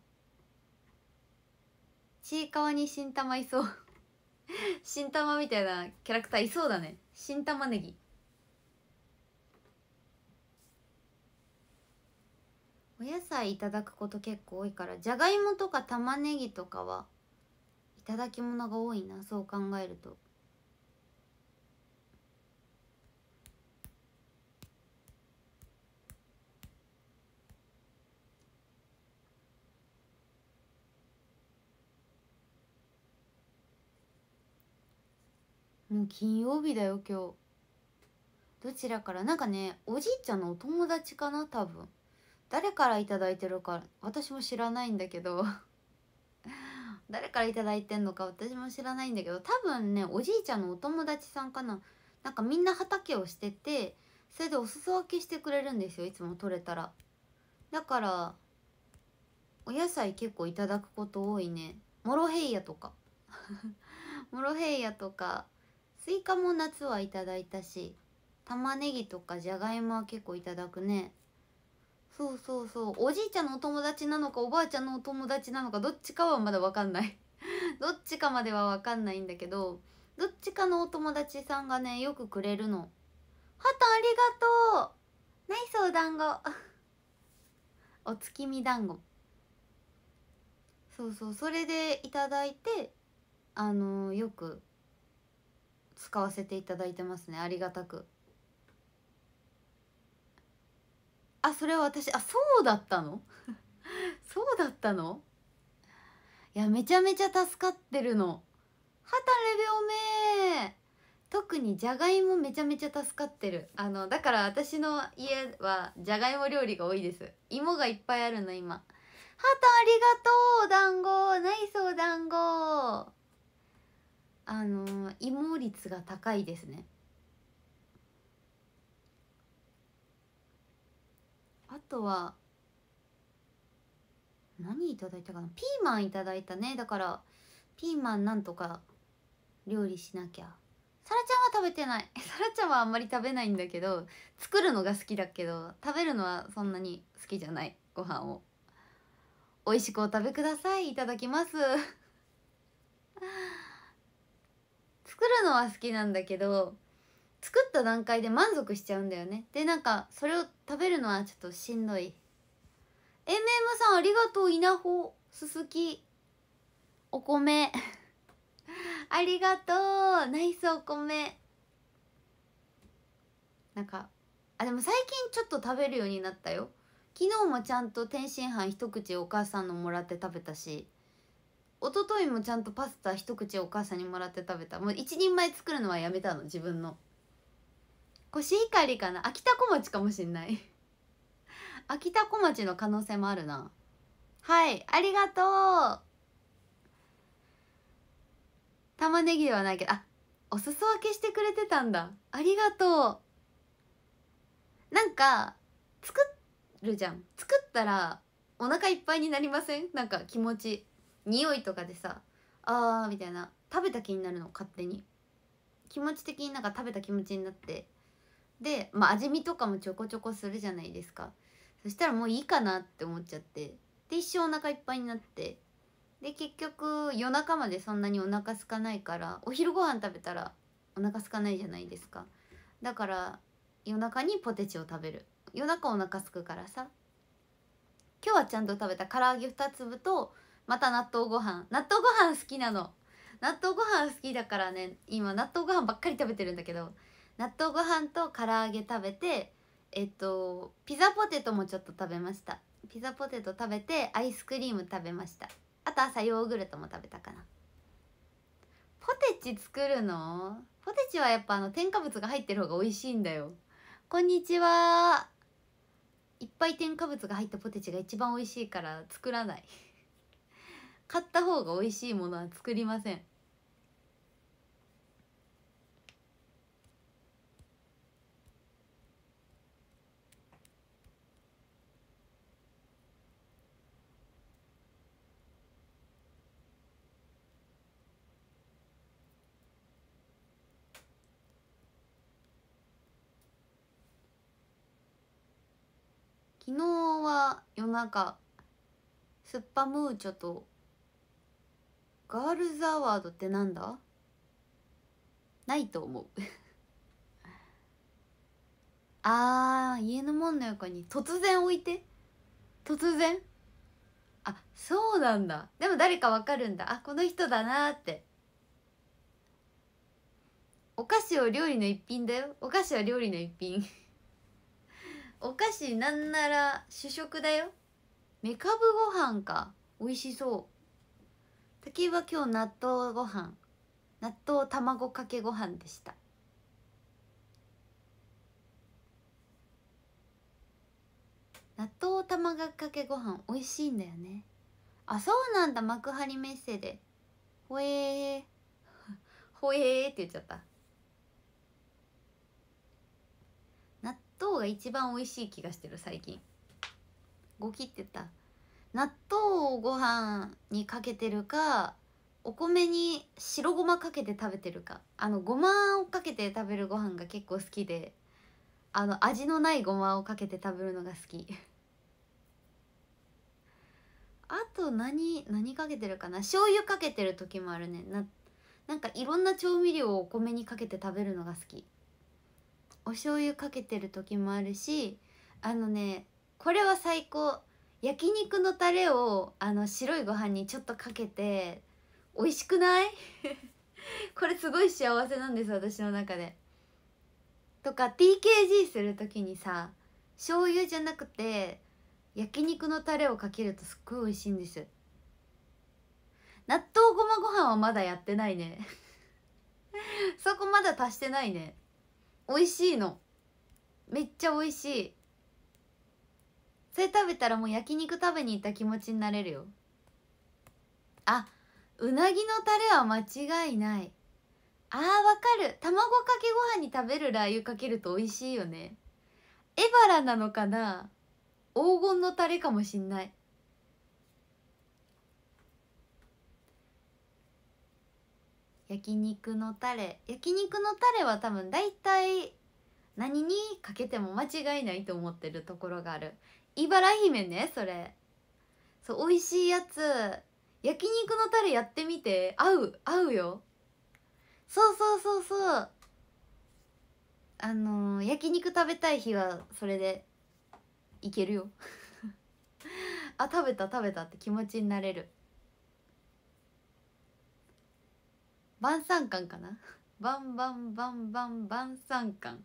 A: ちいかわに新玉いそう。新玉みたいなキャラクターいそうだね。新玉ねぎ。お野菜いただくこと結構多いからじゃがいもとか玉ねぎとかはいただき物が多いなそう考えると。もう金曜日だよ今日。どちらから？なんかねおじいちゃんのお友達かな多分。誰から頂いてるか私も知らないんだけど。誰から頂いてんのか私も知らないんだけど。多分ねおじいちゃんのお友達さんかな。なんかみんな畑をしててそれでお裾分けしてくれるんですよいつも取れたら。だからお野菜結構いただくこと多いね。モロヘイヤとか。モロヘイヤとかスイカも夏はいただいたし玉ねぎとかじゃがいもは結構いただくね。そうそうそう。おじいちゃんのお友達なのかおばあちゃんのお友達なのかどっちかはまだ分かんない。どっちかまでは分かんないんだけどどっちかのお友達さんがねよくくれるの。はたありがとう。ナイスお団子。お月見団子。そうそう。それでいただいてあのー、よく使わせていただいてますね。ありがたく。あそれは私あそうだったの？そうだったの？いやめちゃめちゃ助かってるの。はたれびおめ特にじゃがいもめちゃめちゃ助かってる。あのだから私の家はじゃがいも料理が多いです。芋がいっぱいあるの今。はたありがとう団子。ナイスお団子。あの芋率が高いですね。あとは何いただいたかな？ピーマンいただいたね。だからピーマンなんとか料理しなきゃ。さらちゃんは食べてない。さらちゃんはあんまり食べないんだけど作るのが好きだけど食べるのはそんなに好きじゃない。ご飯を。美味しくお食べください。いただきます。作るのは好きなんだけど作った段階で満足しちゃうんだよね。でなんかそれを食べるのはちょっとしんどい。MM さんありがとう。稲穂すすきお米。ありがとう。ナイスお米。なんかあでも最近ちょっと食べるようになったよ。昨日もちゃんと天津飯一口お母さんのもらって食べたし。一昨日もちゃんとパスタ一口お母さんにもらって食べた。もう一人前作るのはやめたの自分の。コシヒカリかな？秋田小町かもしんない。秋田小町の可能性もあるな。はいありがとう。玉ねぎではないけどあお裾分けしてくれてたんだ。ありがとう。なんか作るじゃん。作ったらお腹いっぱいになりません？なんか気持ち。匂いとかでさあーみたいな。食べた気になるの勝手に。気持ち的になんか食べた気持ちになって。でまあ味見とかもちょこちょこするじゃないですか。そしたらもういいかなって思っちゃって。で一生お腹いっぱいになって。で結局夜中までそんなにお腹空かないからお昼ご飯食べたらお腹空かないじゃないですか。だから夜中にポテチを食べる。夜中お腹空くからさ。今日はちゃんと食べた唐揚げ2粒とまた納豆ご飯。納豆ご飯好きなの。納豆ご飯好きだからね。今納豆ご飯ばっかり食べてるんだけど。納豆ご飯と唐揚げ食べてえっとピザポテトもちょっと食べました。ピザポテト食べてアイスクリーム食べました。あと朝ヨーグルトも食べたかな。ポテチ作るの？ポテチはやっぱあの添加物が入ってる方が美味しいんだよ。こんにちは。いっぱい添加物が入ったポテチが一番美味しいから作らない。買った方が美味しいものは作りません。昨日は夜中スッパムーチョとガールズアワードってなんだ？ないと思う。あー家の門の横に突然置いて？突然？あそうなんだ。でも誰かわかるんだ。あこの人だなって。お菓子を料理の一品だよ。お菓子は料理の一品。お菓子なんなら主食だよ。めかぶご飯か。美味しそう。竹は今日納豆ご飯。納豆卵かけご飯でした。納豆卵かけご飯美味しいんだよね。あそうなんだ。幕張メッセで。ほえー。ほえーって言っちゃった。納豆が一番美味しい気がしてる最近。ごきってた。納豆をご飯にかけてるかお米に白ごまかけて食べてるか。あのごまをかけて食べるご飯が結構好きであの味のないごまをかけて食べるのが好き。あと何何かけてるかな。醤油かけてる時もあるね。ななんかいろんな調味料をお米にかけて食べるのが好き。お醤油かけてる時もあるしあのねこれは最高。焼肉のタレをあの白いご飯にちょっとかけて美味しくない？これすごい幸せなんです私の中で。とか TKG する時にさ醤油じゃなくて焼肉のタレをかけるとすっごい美味しいんです。納豆ごまご飯はまだやってないね。そこまだ足してないね。美味しいの。めっちゃ美味しい。それ食べたらもう焼肉食べに行った気持ちになれるよ。あうなぎのタレは間違いない。あーわかる。卵かけご飯に食べるラー油かけると美味しいよね。エバラなのかな。黄金のタレかもしんない。焼肉のタレ。焼肉のタレは多分大体何にかけても間違いないと思ってるところがある。茨姫ねそれ。そう美味しいやつ。焼肉のタレやってみて。合う合うよ。そうそうそうそう。あのー、焼肉食べたい日はそれでいけるよ。あ食べた食べたって気持ちになれる。晩餐館かな？バンバンバンバン晩餐館。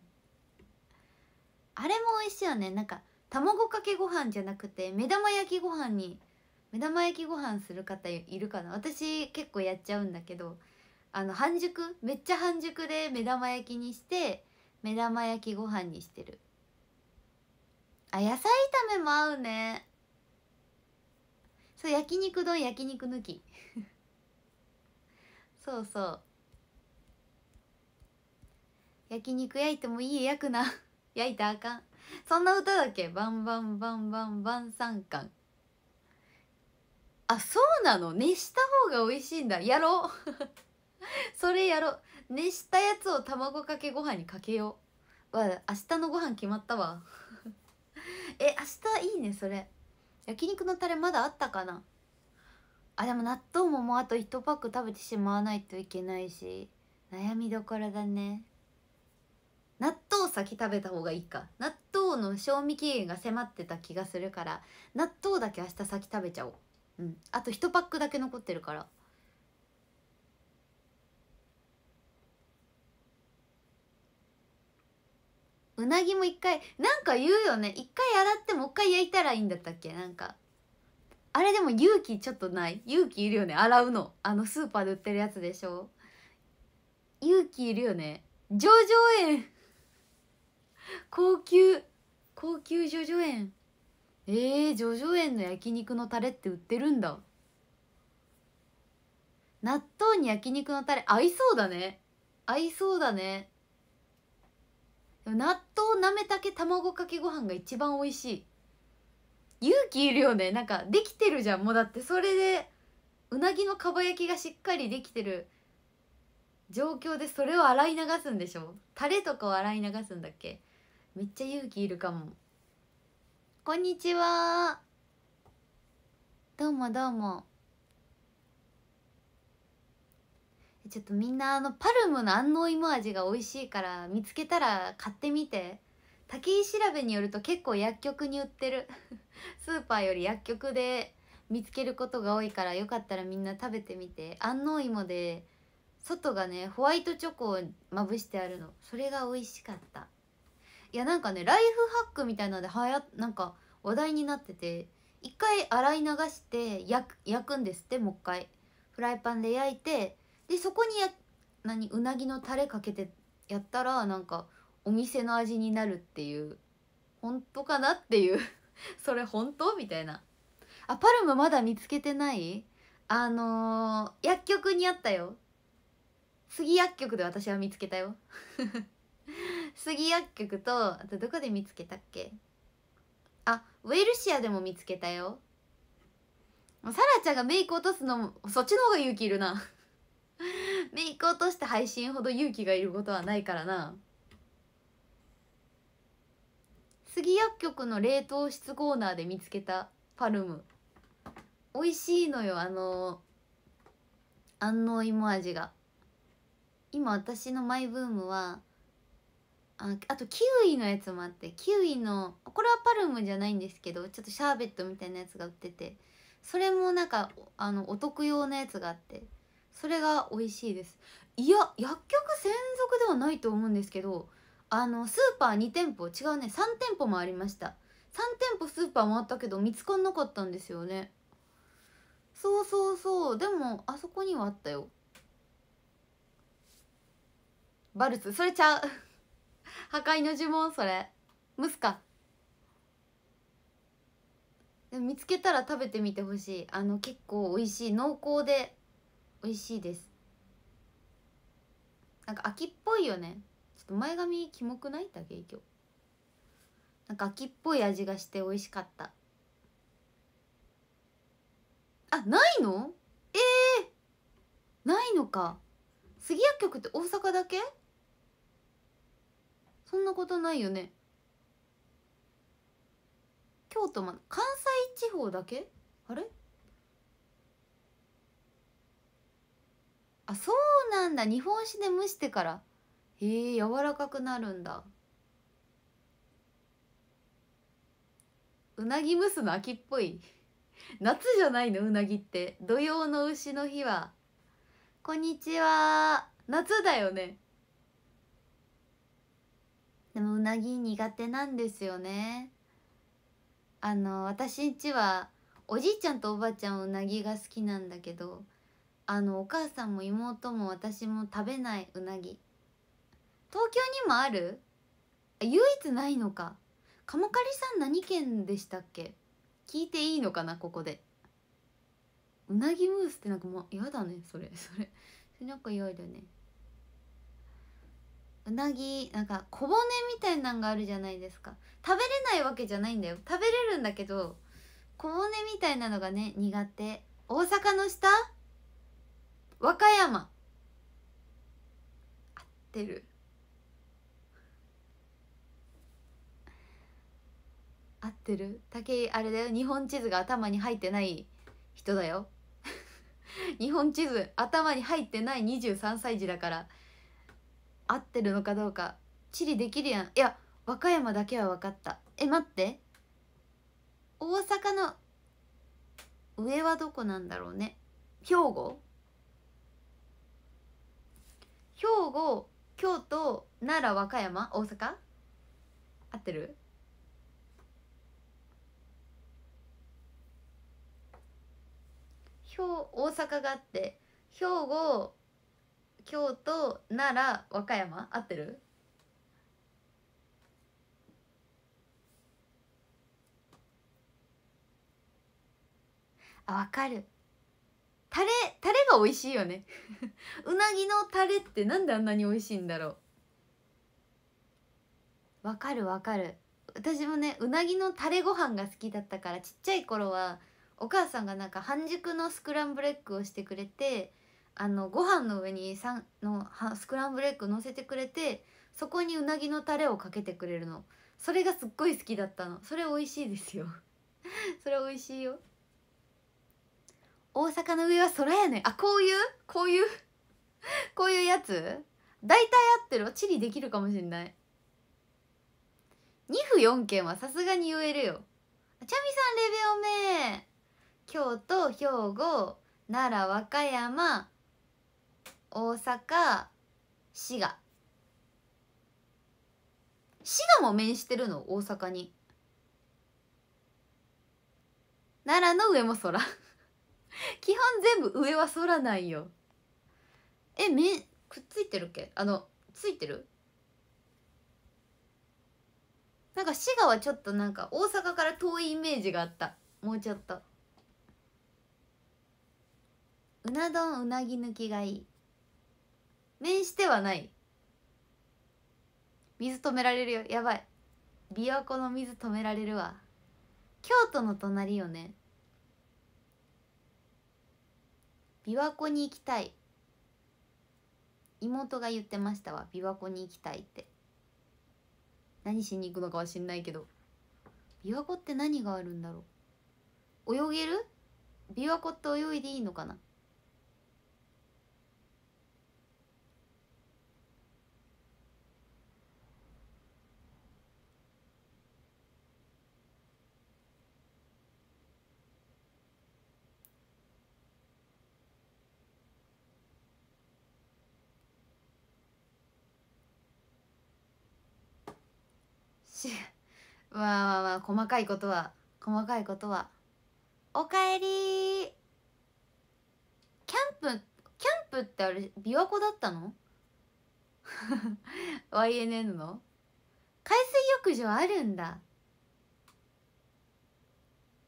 A: あれも美味しいよね。なんか卵かけご飯じゃなくて目玉焼きご飯に目玉焼きご飯する方いるかな？私結構やっちゃうんだけどあの半熟？めっちゃ半熟で目玉焼きにして目玉焼きご飯にしてる。あ野菜炒めも合うね。そう焼肉丼焼肉抜き。そうそう。焼肉焼いてもいい？焼くな。焼いたあかん。そんな歌だっけ？バンバンバンバンバン三冠あそうなの？熱した方が美味しいんだ。やろう。それやろう。熱したやつを卵かけご飯にかけよう。わ明日のご飯決まったわ。え明日いいねそれ。焼肉のタレまだあったかな？あでも納豆ももうあと1パック食べてしまわないといけないし。悩みどころだね。納豆先食べた方がいいか。納豆の賞味期限が迫ってた気がするから納豆だけ明日先食べちゃおう。うん。あと1パックだけ残ってるから。うなぎも一回なんか言うよね。一回洗ってもう一回焼いたらいいんだったっけ？なんか。あれでも勇気ちょっとない。勇気いるよね。洗うの。あのスーパーで売ってるやつでしょ。勇気いるよね。叙々苑高級高級叙々苑。えー、叙々苑の焼肉のタレって売ってるんだ。納豆に焼肉のタレ合いそうだね。合いそうだね。納豆なめたけ卵かけご飯が一番美味しい。勇気いるよね。なんかできてるじゃん。もうだってそれでうなぎのかば焼きがしっかりできてる。状況でそれを洗い流すんでしょ。タレとかを洗い流すんだっけ。めっちゃ勇気いるかも。こんにちは。どうもどうも。ちょっとみんなあのパルムの安納芋味が美味しいから見つけたら買ってみて。竹井調べによると結構薬局に売ってる。スーパーより薬局で見つけることが多いからよかったらみんな食べてみて。安納芋で外がねホワイトチョコをまぶしてあるの。それが美味しかった。いやなんかねライフハックみたいなのではやなんか話題になってて一回洗い流して焼くんですってもう一回。フライパンで焼いてでそこにや何うなぎのタレかけてやったらなんかお店の味になるっていう。本当かなっていう。それ本当みたいな。あパルムまだ見つけてない？あのー、薬局にあったよ。杉薬局で私は見つけたよ。杉薬局とあとどこで見つけたっけ？あウェルシアでも見つけたよ。サラちゃんがメイク落とすのもそっちの方が勇気いるな。メイク落として配信ほど勇気がいることはないからな。杉薬局の冷凍室コーナーで見つけたパルム。美味しいのよあの安納芋味が。今私のマイブームはああとキウイのやつもあってキウイのこれはパルムじゃないんですけどちょっとシャーベットみたいなやつが売っててそれもなんかあのお得用のやつがあってそれが美味しいです。いや薬局専属ではないと思うんですけどあのスーパー2店舗違うね3店舗もありました。3店舗スーパー回ったけど見つかんなかったんですよね。そうそうそう。でもあそこにはあったよ。バルツそれちゃう。破壊の呪文？それ。ムスカでも見つけたら食べてみてほしい。あの結構美味しい。濃厚で美味しいです。なんか秋っぽいよね。ちょっと前髪キモくない？だけ今日。なんか秋っぽい味がして美味しかった。あないの？ええー、ないのか。杉薬局って大阪だけ？そんなことないよね。京都ま関西地方だけ？あれ？あそうなんだ。日本酒で蒸してから。へえ柔らかくなるんだ。うなぎ蒸すの秋っぽい。夏じゃないの？うなぎって。土曜の牛の日は。こんにちは。夏だよね。でもうなぎ苦手なんですよね。あの私んちはおじいちゃんとおばあちゃんうなぎが好きなんだけどあのお母さんも妹も私も食べないうなぎ。東京にもある？唯一ないのか。鎌刈さん何県でしたっけ？聞いていいのかなここで。うなぎムースってなんかもう嫌だねそれ。それそれなんか嫌だね。うなぎなんか小骨みたいなんがあるじゃないですか。食べれないわけじゃないんだよ。食べれるんだけど小骨みたいなのがね苦手。大阪の下？和歌山。合ってる。合ってる？竹あれだよ。日本地図が頭に入ってない人だよ。日本地図頭に入ってない23歳児だから。合ってるのかどうか地理できるやん。いや和歌山だけは分かった。え待って。大阪の上はどこなんだろうね。兵庫？兵庫京都奈良和歌山？大阪？合ってる？兵大阪があって兵庫京都奈良和歌山？合ってる？あわかる。タレタレが美味しいよね。うなぎのタレってなんであんなに美味しいんだろう。わかるわかる。私もねうなぎのタレご飯が好きだったからちっちゃい頃はお母さんがなんか半熟のスクランブルエッグをしてくれてあのご飯の上にさのスクランブルエッグ乗せてくれてそこにうなぎのタレをかけてくれるの。それがすっごい好きだったの。それ美味しいですよ。それ美味しいよ。大阪の上は空やねあこういう？こういう？こういうやつ？大体合ってる？チリできるかもしんない。2府4県はさすがに言えるよ。チャミさんレベオメ京都兵庫奈良和歌山大阪滋賀。滋賀も面してるの？大阪に。奈良の上も空。基本全部上は空なんよ。えめくっついてるっけ？あのついてる？なんか滋賀はちょっとなんか大阪から遠いイメージがあった。もうちょっと。うな丼うなぎ抜きがいい。面してはない。水止められるよ。やばい。琵琶湖の水止められるわ。京都の隣よね。琵琶湖に行きたい。妹が言ってましたわ。琵琶湖に行きたいって。何しに行くのかは知んないけど。琵琶湖って何があるんだろう。泳げる？琵琶湖って泳いでいいのかなしわあわあ細かいことは細かいことは。おかえりキャンプキャンプってあれ琵琶湖だったの？YNN の？海水浴場あるんだ。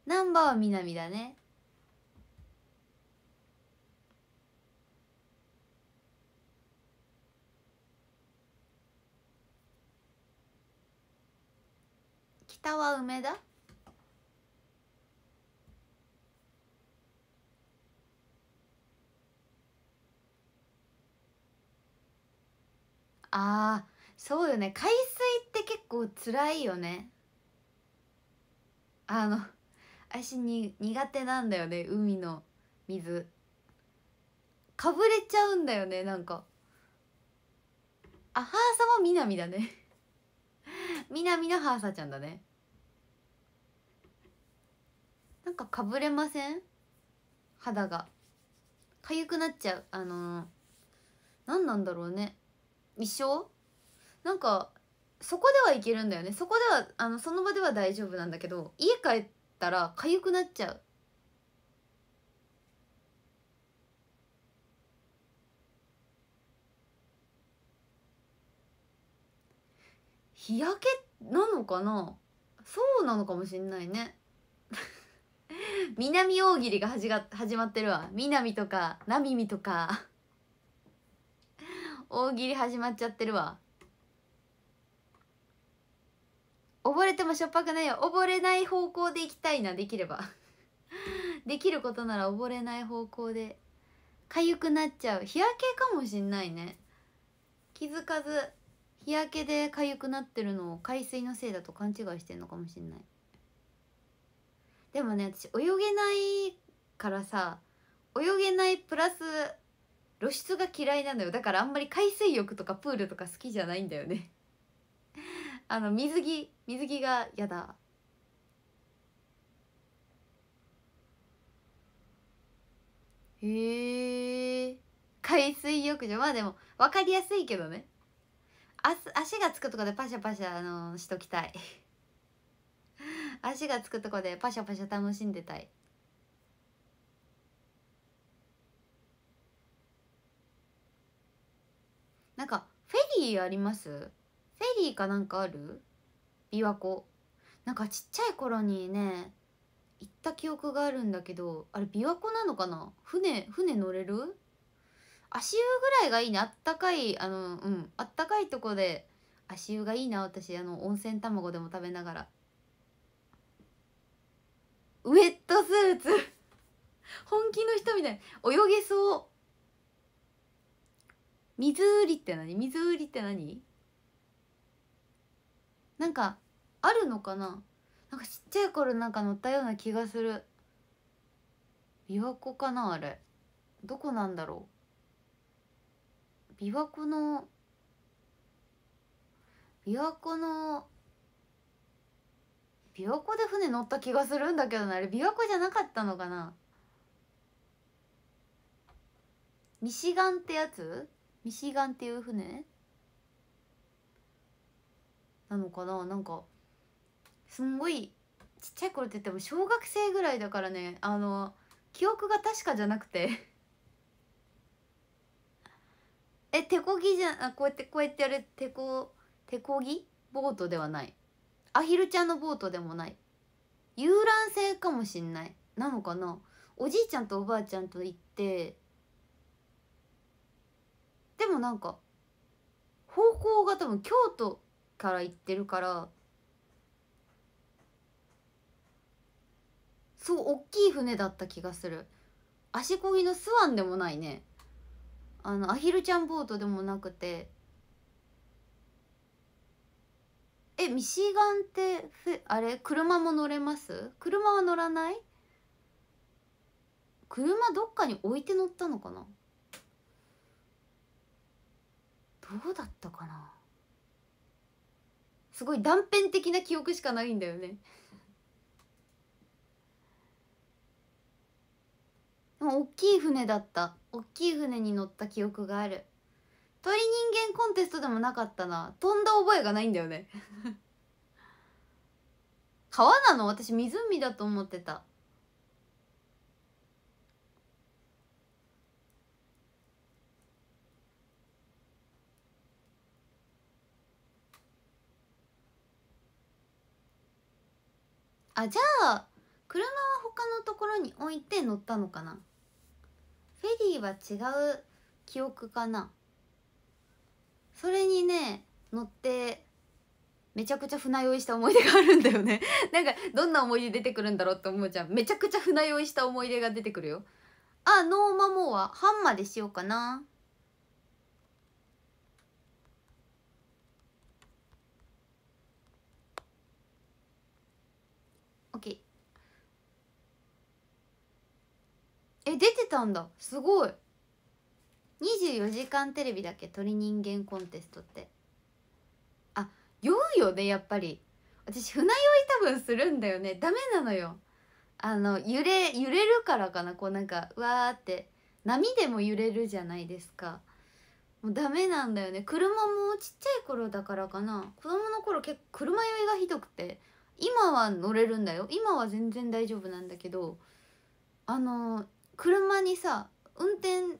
A: ナンバーは南だね。北は梅田あーそうよね。海水って結構辛いよね。あの私に苦手なんだよね。海の水。かぶれちゃうんだよねなんか。あハーサも南だね。南のハーサちゃんだね。なんかかぶれません？肌が。痒くなっちゃう。あのー、何なんだろうね。一緒なんかそこではいけるんだよね。そこではあのその場では大丈夫なんだけど家帰ったら痒くなっちゃう。日焼けなのかな？そうなのかもしんないね。南大喜利が始が始まってるわ。南とかなみみとか。大喜利始まっちゃってるわ。溺れてもしょっぱくないよ。溺れない方向で行きたいなできれば。できることなら溺れない方向で。痒くなっちゃう。日焼けかもしんないね。気づかず日焼けで痒くなってるのを海水のせいだと勘違いしてんのかもしんない。でもね私泳げないからさ泳げないプラス露出が嫌いなのよ。だからあんまり海水浴とかプールとか好きじゃないんだよね。あの水着水着が嫌だ。へえ海水浴場。まあでも分かりやすいけどね。足がつくとこでパシャパシャあのしときたい。足がつくとこでパシャパシャ楽しんでたい。なんかフェリーあります？フェリーかなんかある？琵琶湖。なんかちっちゃい頃にね行った記憶があるんだけどあれ琵琶湖なのかな？船船乗れる？足湯ぐらいがいいね。あったかいあのうん。あったかいとこで足湯がいいな私。あの温泉卵でも食べながら。ウェットスーツ。本気の人みたい。泳げそう。水売りって何？水売りって何？なんかあるのかな？なんかちっちゃい頃なんか乗ったような気がする。琵琶湖かなあれ。どこなんだろう。琵琶湖の琵琶湖の琵琶湖で船乗った気がするんだけどな。あれ琵琶湖じゃなかったのかな？ミシガンってやつ？ミシガンっていう船？なのかな？なんかすんごいちっちゃい頃って言っても小学生ぐらいだからね。あの記憶が確かじゃなくて。え手こぎじゃあこうやってこうやってやる手こ手こぎ？ボートではない。アヒルちゃんのボートでもない。遊覧船かもしんない。なのかな。おじいちゃんとおばあちゃんと行って。でもなんか方向が多分京都から行ってるからそう大きい船だった気がする。足こぎのスワンでもないね。あのアヒルちゃんボートでもなくてえミシガンってふあれ車も乗れます？車は乗らない？車どっかに置いて乗ったのかな？どうだったかな？すごい断片的な記憶しかないんだよね。でも大きい船だった。大きい船に乗った記憶がある。鳥人間コンテストでもなかったな。飛んだ覚えがないんだよね。川なの？私湖だと思ってた。あじゃあ車は他のところに置いて乗ったのかな。フェリーは違う記憶かな。それにね乗ってめちゃくちゃ船酔いした思い出があるんだよね。なんかどんな思い出出てくるんだろうって思うじゃん。めちゃくちゃ船酔いした思い出が出てくるよ。あノーマモア。ハンマーでしようかな。オッケー。え出てたんだ。すごい。24時間テレビだけ鳥人間コンテストって。あ酔うよねやっぱり。私船酔い多分するんだよね。ダメなのよ。あの揺れ揺れるからかな。こうなんかうわーって。波でも揺れるじゃないですか。もうダメなんだよね。車もちっちゃい頃だからかな。子供の頃結構車酔いがひどくて今は乗れるんだよ。今は全然大丈夫なんだけどあの車にさ運転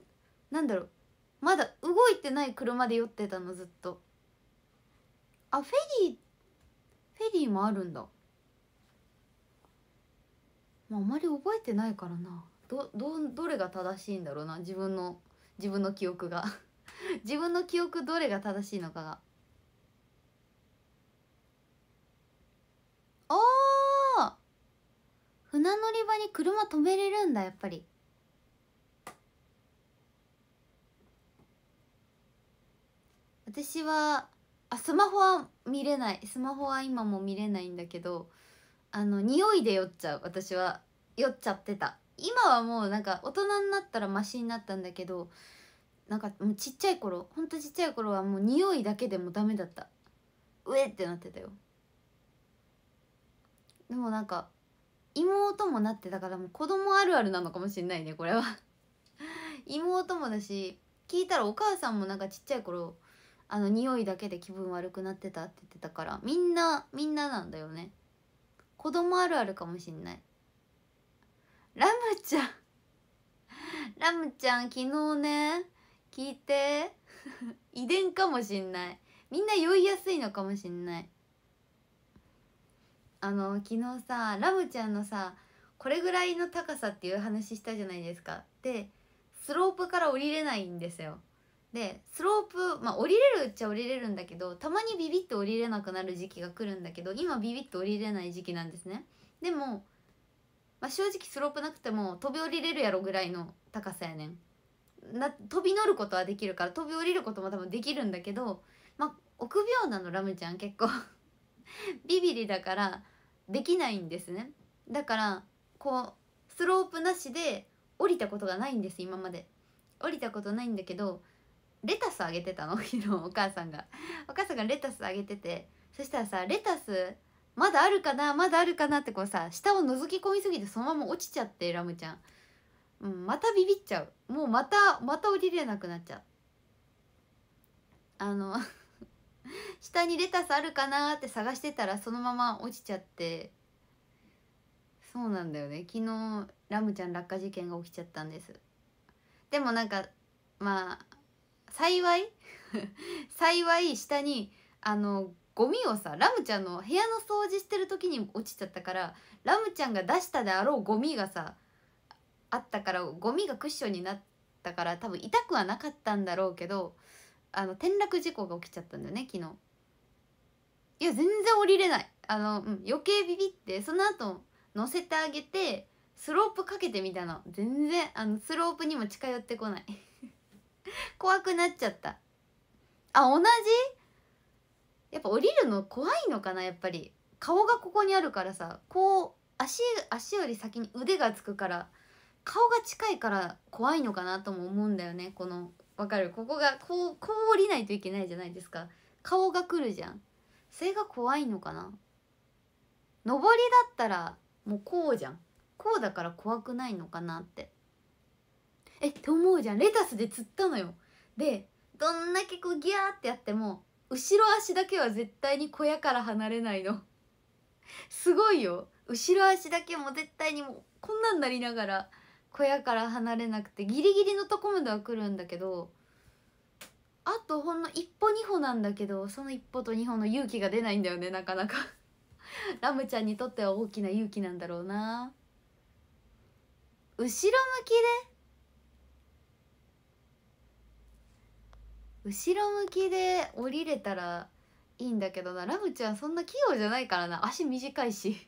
A: なんだろう。まだ動いてない車で酔ってたのずっと。あフェリーフェリーもあるんだ。まああまり覚えてないからな。どどどれが正しいんだろうな自分の自分の記憶が。自分の記憶どれが正しいのかが。あー！船乗り場に車止めれるんだやっぱり。私はあスマホは見れない。スマホは今も見れないんだけどあの匂いで酔っちゃう。私は。酔っちゃってた。今はもうなんか大人になったらマシになったんだけどなんかもうちっちゃい頃ほんとちっちゃい頃はもう匂いだけでもダメだった。うえってなってたよ。でもなんか妹もなってたからもう子供あるあるなのかもしんないねこれは。妹もだし聞いたらお母さんもなんかちっちゃい頃あの匂いだけで気分悪くなってたって言ってたからみんなみんななんだよね。子供あるあるかもしんない。ラムちゃん。ラムちゃん昨日ね聞いて。遺伝かもしんない。みんな酔いやすいのかもしんない。あの昨日さラムちゃんのさこれぐらいの高さっていう話したじゃないですか。でスロープから降りれないんですよ。でスロープまあ降りれるっちゃ降りれるんだけどたまにビビって降りれなくなる時期が来るんだけど今ビビって降りれない時期なんですね。でも、まあ、正直スロープなくても飛び降りれるやろぐらいの高さやねん。な飛び乗ることはできるから飛び降りることも多分できるんだけどまあ臆病なのラムちゃん結構。ビビリだからできないんですね。だからこうスロープなしで降りたことがないんです今まで。降りたことないんだけどレタスあげてたの？昨日お母さんが。お母さんがレタスあげてて。そしたらさレタスまだあるかな？まだあるかなってこうさ下を覗き込みすぎてそのまま落ちちゃってラムちゃん、うん、またビビっちゃう。もうまたまた降りれなくなっちゃう。あの 下にレタスあるかなって探してたらそのまま落ちちゃって。そうなんだよね。昨日ラムちゃん落下事件が起きちゃったんです。でもなんかまあ幸い 幸い下にあのゴミをさラムちゃんの部屋の掃除してる時に落ちちゃったからラムちゃんが出したであろうゴミがさあったからゴミがクッションになったから多分痛くはなかったんだろうけどあの転落事故が起きちゃったんだよね昨日。いや全然降りれない。あの、うん、余計ビビってその後乗せてあげてスロープかけてみたの。全然あのスロープにも近寄ってこない。怖くなっちゃった。あ同じ？やっぱ降りるの怖いのかなやっぱり。顔がここにあるからさ。こう足足より先に腕がつくから顔が近いから怖いのかなとも思うんだよね。このわかる？ここがこうこう降りないといけないじゃないですか。顔が来るじゃん。それが怖いのかな。上りだったらもうこうじゃん。こうだから怖くないのかなって。えって思うじゃん。レタスで釣ったのよ。でどんだけこうギャーってやっても後ろ足だけは絶対に小屋から離れないの。すごいよ。後ろ足だけも絶対にもうこんなんなりながら小屋から離れなくてギリギリのとこまでは来るんだけどあとほんの一歩二歩なんだけどその一歩と二歩の勇気が出ないんだよねなかなか。ラムちゃんにとっては大きな勇気なんだろうな。後ろ向きで後ろ向きで降りれたらいいんだけどな。ラムちゃんそんな器用じゃないからな。足短いし。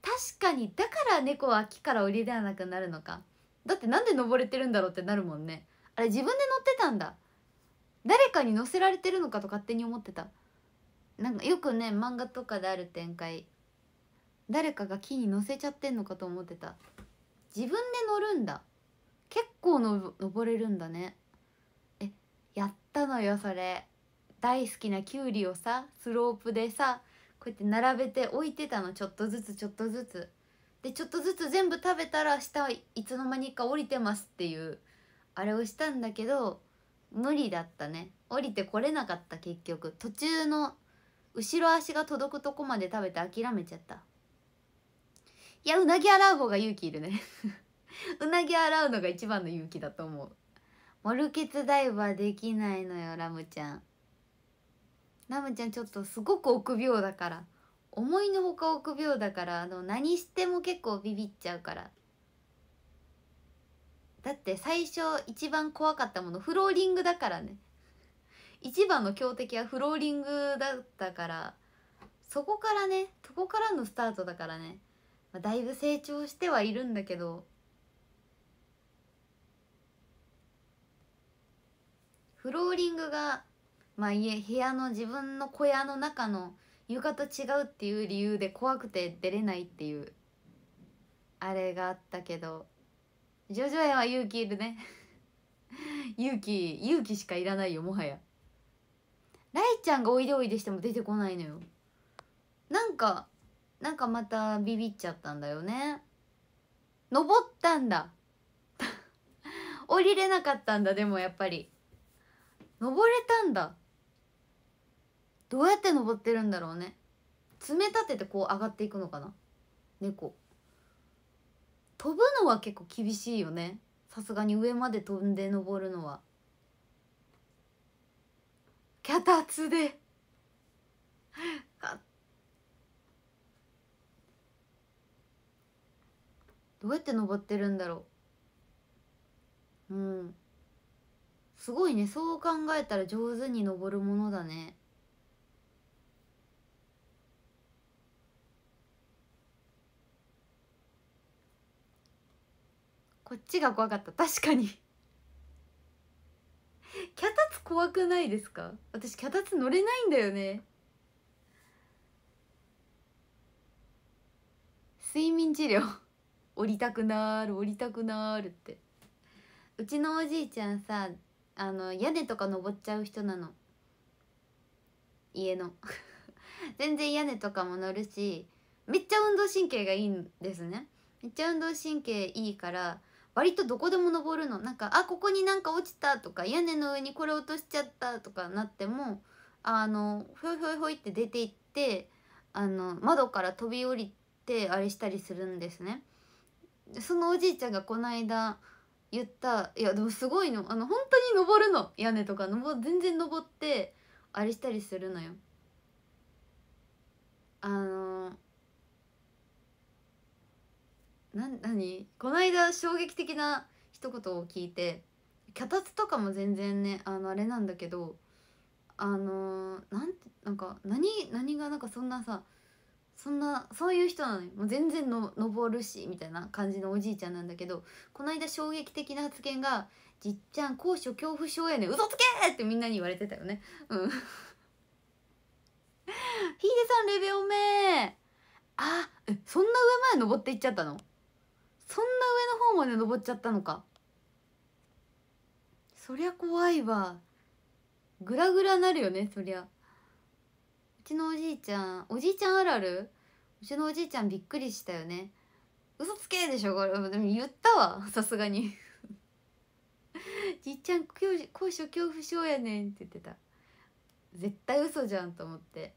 A: 確かに。だから猫は木から降りれなくなるのか。だってなんで登れてるんだろうってなるもんね。あれ自分で乗ってたんだ。誰かに乗せられてるのかと勝手に思ってた。なんかよくね漫画とかである展開。誰かが木に乗せちゃってんのかと思ってた。自分で乗るんだ。結構の登れるんだね。ったのよそれ。大好きなきゅうりをさスロープでさこうやって並べて置いてたの。ちょっとずつちょっとずつ。でちょっとずつ全部食べたら下いつの間にか降りてますっていうあれをしたんだけど無理だったね。降りてこれなかった結局。途中の後ろ足が届くとこまで食べて諦めちゃった。いやうなぎ洗う方が勇気いるね。うなぎ洗うのが一番の勇気だと思う。モルケツダイバーできないのよラムちゃん。ラムちゃんちょっとすごく臆病だから。思いのほか臆病だからあの何しても結構ビビっちゃうから。だって最初一番怖かったものフローリングだからね。一番の強敵はフローリングだったからそこからねそこからのスタートだからね、まあ、だいぶ成長してはいるんだけどフローリングがまあ家部屋の自分の小屋の中の床と違うっていう理由で怖くて出れないっていうあれがあったけどジョジョ園は勇気いるね。勇気勇気しかいらないよもはや。ライちゃんがおいでおいでしても出てこないのよ。なんかなんかまたビビっちゃったんだよね。登ったんだ。降りれなかったんだでもやっぱり。登れたんだ。どうやって登ってるんだろうね。爪立ててこう上がっていくのかな。猫。飛ぶのは結構厳しいよね。さすがに上まで飛んで登るのは。脚立で。どうやって登ってるんだろう。うん。すごいね。そう考えたら上手に登るものだね。こっちが怖かった。確かに。脚立怖くないですか？私脚立乗れないんだよね。睡眠治療。降りたくなる降りたくなるって。うちのおじいちゃんさあの屋根とか登っちゃう人なの。家の。全然屋根とかも乗るしめっちゃ運動神経がいいんですね。めっちゃ運動神経いいから割とどこでも登るの。なんかあここになんか落ちたとか屋根の上にこれ落としちゃったとかなってもあのひょいひょいひょいって出ていってあの窓から飛び降りてあれしたりするんですね。そのおじいちゃんがこの間言ったいやでもすごいの。あの本当に登るの。屋根とか登全然登ってあれしたりするのよ。あのな何？この間衝撃的な一言を聞いて脚立とかも全然ねあのあれなんだけどあのなんてなんか何何がなんかそんなさそんなそういう人なのよもう全然の登るしみたいな感じのおじいちゃんなんだけどこの間衝撃的な発言が「じっちゃん高所恐怖症やねん嘘つけ!」ってみんなに言われてたよね。うん。ヒデさんレベオメあそんな上まで登っていっちゃったの？そんな上の方まで登っちゃったのか？そりゃ怖いわ。グラグラなるよねそりゃ。ちのおじいちゃんおじいちゃんあるある？うちのおじいちゃんびっくりしたよね。嘘つけでしょこれ。でも言ったわ。さすがに。じいちゃん高所恐怖症やねんって言ってた。絶対嘘じゃんと思って。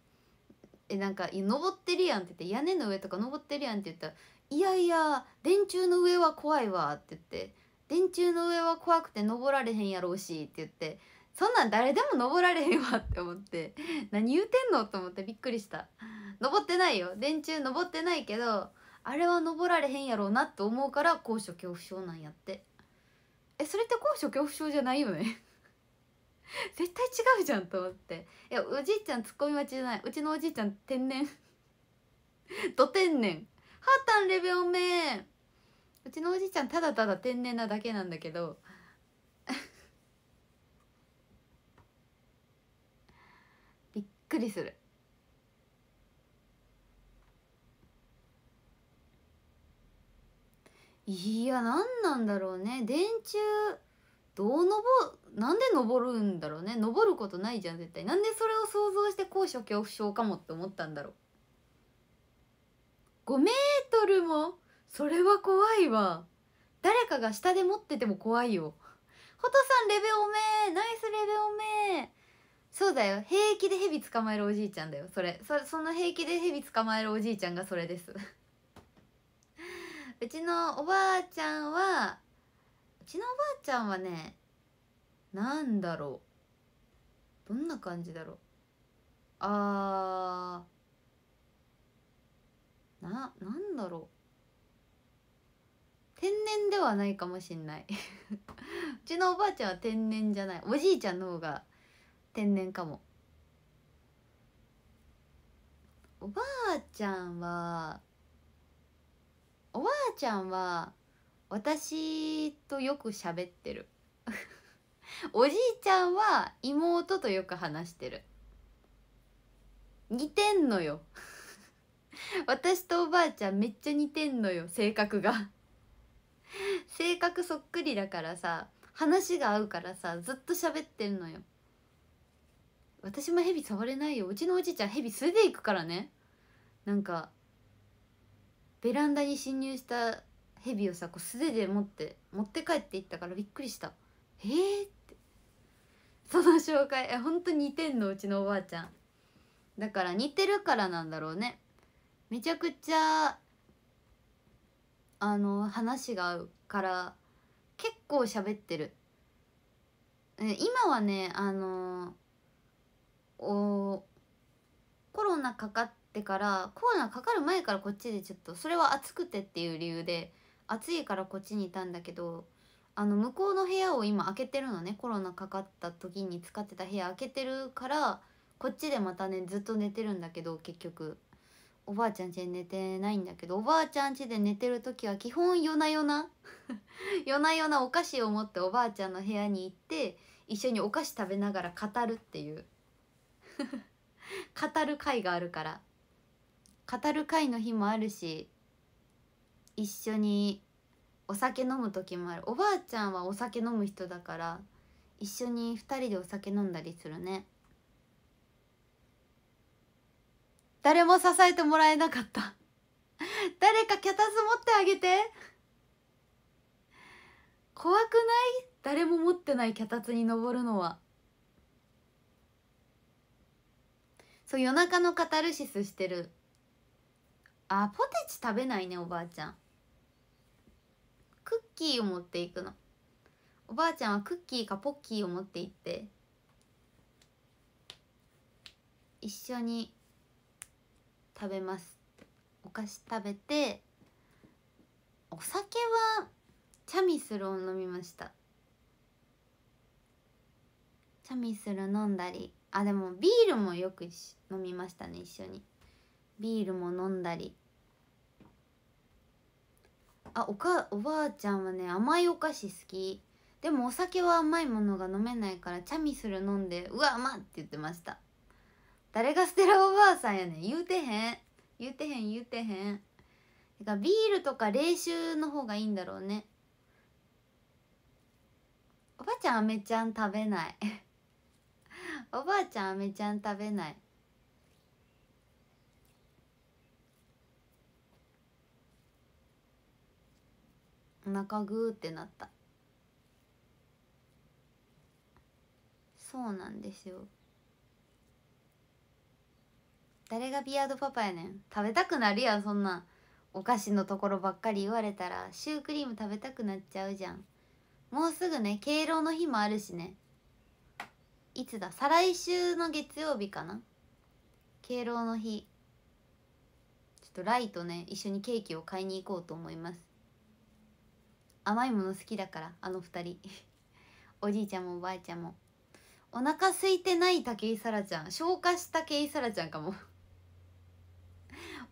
A: えなんか「登ってるやん」って言って屋根の上とか登ってるやんって言ったらいやいや電柱の上は怖いわ」って言って「電柱の上は怖くて登られへんやろうし」って言ってそんなん誰でも登られへんわって思って 何言うてんのと思ってびっくりした。登ってないよ。電柱登ってないけどあれは登られへんやろうなって思うから高所恐怖症なんやって。えそれって高所恐怖症じゃないよね？絶対違うじゃんと思って。いやおじいちゃんツッコミ待ちじゃない。うちのおじいちゃん天然。ど天然。はたんレベオメうちのおじいちゃんただただ天然なだけなんだけどびっくりする。いや何なんだろうね。電柱どう登なんで登るんだろうね。登ることないじゃん絶対。なんでそれを想像して高所恐怖症かもって思ったんだろう。5メートルもそれは怖いわ。誰かが下で持ってても怖いよ。ホトさんレベおめナイスレベおめそうだよ。平気でヘビ捕まえるおじいちゃんだよ。それ。そその平気でヘビ捕まえるおじいちゃんがそれです。うちのおばあちゃんはうちのおばあちゃんはねなんだろう。どんな感じだろう。あーななんだろう。天然ではないかもしんない。うちのおばあちゃんは天然じゃない。おじいちゃんの方が天然かも。おばあちゃんはおばあちゃんは私とよく喋ってる。おじいちゃんは妹とよく話してる。似てんのよ。私とおばあちゃんめっちゃ似てんのよ性格が。性格そっくりだからさ話が合うからさずっと喋ってんのよ。私もヘビ触れないよ。うちのおじいちゃんヘビ素手で行くからね。なんかベランダに侵入したヘビをさこう素手で持って持って帰っていったからびっくりした。えーって。その紹介え本当に似てんの？うちのおばあちゃん。だから似てるからなんだろうね。めちゃくちゃあの話が合うから結構喋ってる。今はねあのおコロナかかってからコロナかかる前からこっちでちょっとそれは暑くてっていう理由で暑いからこっちにいたんだけどあの向こうの部屋を今開けてるのねコロナかかった時に使ってた部屋開けてるからこっちでまたねずっと寝てるんだけど結局。おばあちゃん家で寝てないんだけどおばあちゃん家で寝てる時は基本夜な夜な 夜な夜なお菓子を持っておばあちゃんの部屋に行って一緒にお菓子食べながら語るっていう。語る会があるから。語る会の日もあるし一緒にお酒飲む時もある。おばあちゃんはお酒飲む人だから一緒に2人でお酒飲んだりするね。誰も支えてもらえなかった。誰か脚立持ってあげて。怖くない？誰も持ってない脚立に登るのは。そう夜中のカタルシスしてる。あポテチ食べないねおばあちゃん。クッキーを持っていくの。おばあちゃんはクッキーかポッキーを持って行って。一緒に食べます。お菓子食べてお酒はチャミスルを飲みました。チャミスル飲んだり。あでもビールもよく飲みましたね一緒に。ビールも飲んだり。あおかおばあちゃんはね甘いお菓子好き。でもお酒は甘いものが飲めないからチャミスル飲んでうわ甘っって言ってました。誰がステラおばあさんやねん。言うてへん。言うてへん言うてへん。だかビールとか冷酒の方がいいんだろうね。おばあちゃんはめちゃん食べない。おばあちゃんはめちゃん食べない。お腹グーってなった。そうなんですよ。誰がビアードパパやねん。食べたくなるやんそんなお菓子のところばっかり言われたら。シュークリーム食べたくなっちゃうじゃん。もうすぐね敬老の日もあるしね。いつだ？再来週の月曜日かな？敬老の日。ちょっとライとね。一緒にケーキを買いに行こうと思います。甘いもの好きだからあの二人。おじいちゃんもおばあちゃんも。お腹空いてない武井沙羅ちゃん。消化した武井沙羅ちゃんかも。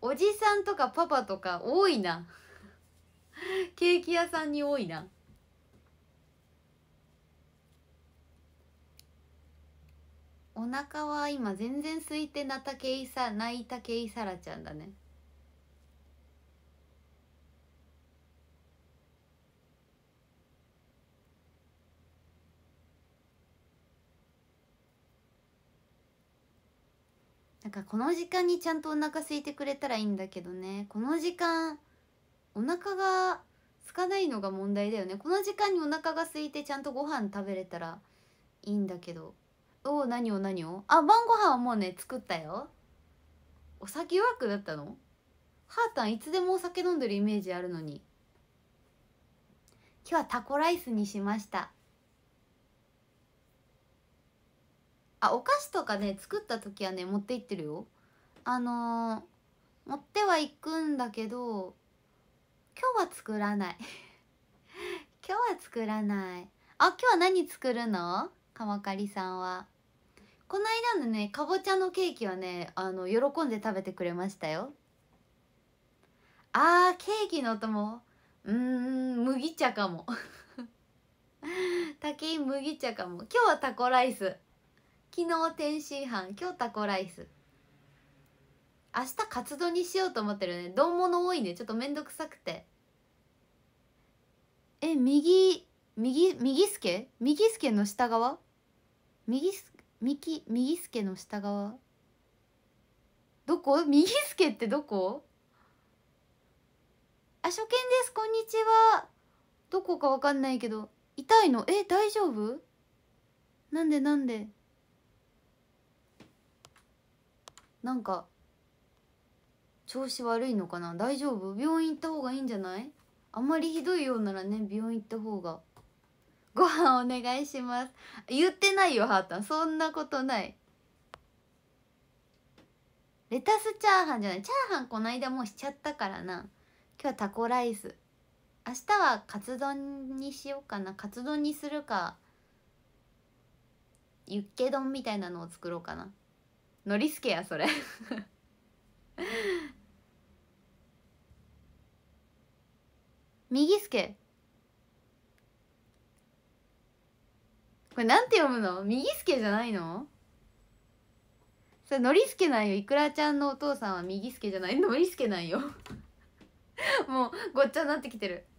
A: おじさんとかパパとか多いな。ケーキ屋さんに多いな。お腹は今全然空いてなたけいさ泣いたけいさらちゃんだね。なんかこの時間にちゃんとお腹空いてくれたらいいんだけどね。この時間お腹が空かないのが問題だよね。この時間にお腹が空いてちゃんとご飯食べれたらいいんだけど。お何を何を？あ晩ご飯はもうね作ったよ。お酒弱くだったの？ハータンいつでもお酒飲んでるイメージあるのに。今日はタコライスにしました。あお菓子とかね作った時はね持って行ってるよ。あのー、持ってはいくんだけど今日は作らない。今日は作らない。あ今日は何作るの？鎌刈さんは。この間のねかぼちゃのケーキはねあの喜んで食べてくれましたよ。あーケーキの音もうーん麦茶かも。竹井麦茶かも。今日はタコライス。昨日天津飯。今日タコライス。明日カツ丼にしようと思ってるね。丼物多いね。ちょっとめんどくさくて。え右右右助？右助の下側？右す右右助の下側。どこ？右助ってどこ？あ初見です。こんにちは。どこかわかんないけど。痛いの？え大丈夫？なんでなんで？なんか調子悪いのかな？大丈夫？病院行った方がいいんじゃない？あんまりひどいようならね病院行った方が。ご飯お願いします。言ってないよハータン。そんなことない。レタスチャーハンじゃない。チャーハンこの間もうしちゃったからな。今日はタコライス。明日はカツ丼にしようかな。カツ丼にするかユッケ丼みたいなのを作ろうかな。ノリスケやそれ。右助これなんて読むの？右助じゃないの？それノリスケなんよ。いくらちゃんのお父さんは右助じゃない。ノリスケなんよ。もうごっちゃになってきてる「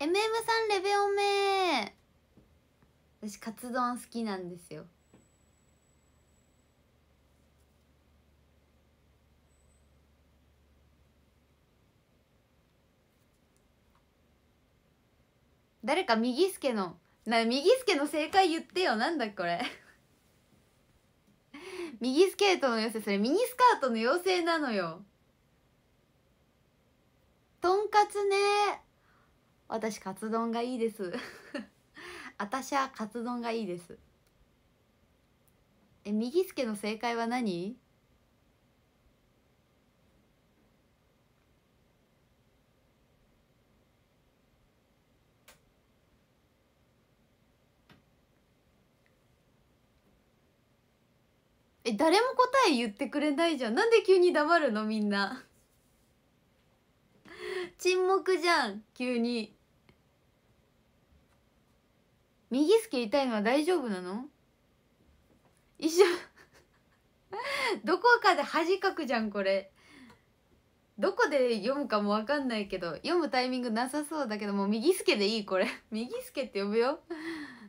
A: MM さんレベオメ私カツ丼好きなんですよ。誰か右助のな右助の正解言ってよ。なんだこれ。右スケートの妖精。それミニスカートの妖精なのよ。とんかつね。私カツ丼がいいです。私はカツ丼がいいです。え右助の正解は何？え誰も答え言ってくれないじゃん。なんで急に黙るのみんな。沈黙じゃん急に。右助痛いのは大丈夫なの？一緒。どこかで恥かくじゃんこれ。どこで読むかもわかんないけど読むタイミングなさそうだけどもう右助でいいこれ。右助って呼ぶよ。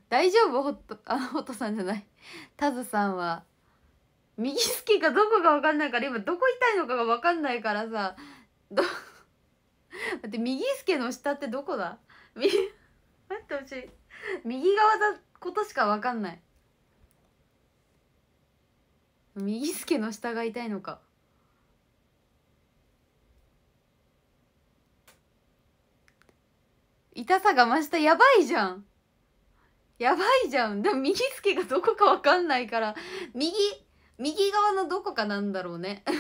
A: 大丈夫？ホットあホットさんじゃない。タズさんは。右好きかどこか分かんないから今どこ痛いのかが分かんないからさ。どだって右助の下ってどこだ？待ってほしい。右側だことしか分かんない。右助の下が痛いのか。痛さが増した。やばいじゃん。やばいじゃん。でも右助がどこか分かんないから右右側のどこかなんだろうね。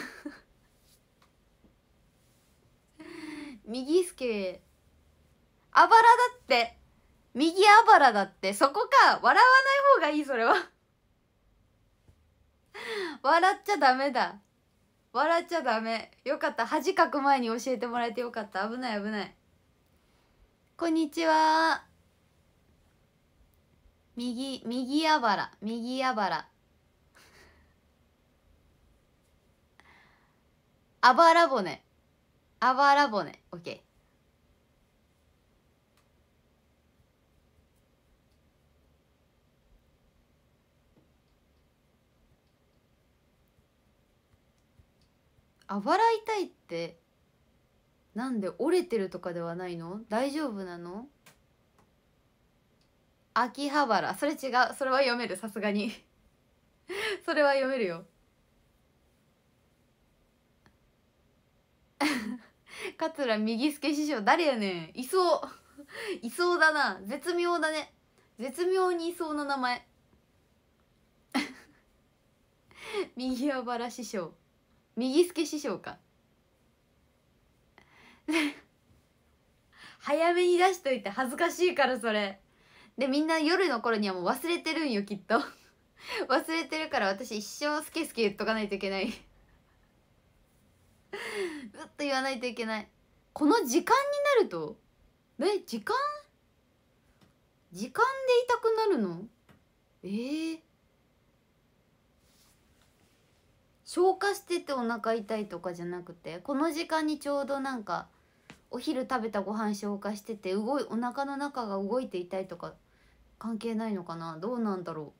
A: 右助あばらだって。右あばらだって。そこか。笑わない方がいいそれは。笑っちゃダメだ。笑っちゃダメ。よかった。恥かく前に教えてもらえてよかった。危ない危ない。こんにちは。右右あばら。右あばら。あばら骨あばら骨オッケーあばら痛いってなんで折れてるとかではないの？大丈夫なの？秋葉原。それ違う。それは読める。さすがに。それは読めるよ。桂右助師匠誰やねん。いそう。いそうだな。絶妙だね。絶妙にいそうな名前。右あばら師匠。右助師匠か。早めに出しといて恥ずかしいからそれ。でみんな夜の頃にはもう忘れてるんよきっと。忘れてるから私一生スケスケ言っとかないといけない。っと言わないといけない。この時間になるとえ時間？時間で痛くなるの？えー、消化しててお腹痛いとかじゃなくてこの時間にちょうどなんかお昼食べたご飯消化してて動いお腹の中が動いて痛いとか関係ないのかな？どうなんだろ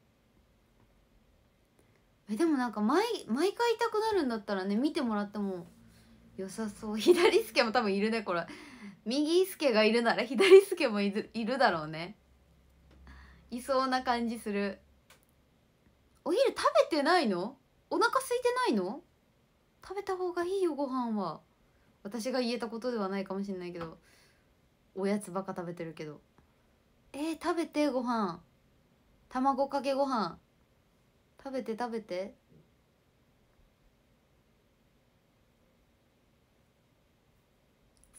A: う？えでもなんか毎毎回痛くなるんだったらね見てもらっても良さそう。左助も多分いるねこれ。右助がいるなら左助もいるいるだろうね。いそうな感じする。お昼食べてないの？お腹空いてないの？食べた方がいいよご飯は。私が言えたことではないかもしれないけど。おやつばか食べてるけど。えー、食べてご飯。卵かけご飯。食べて食べて。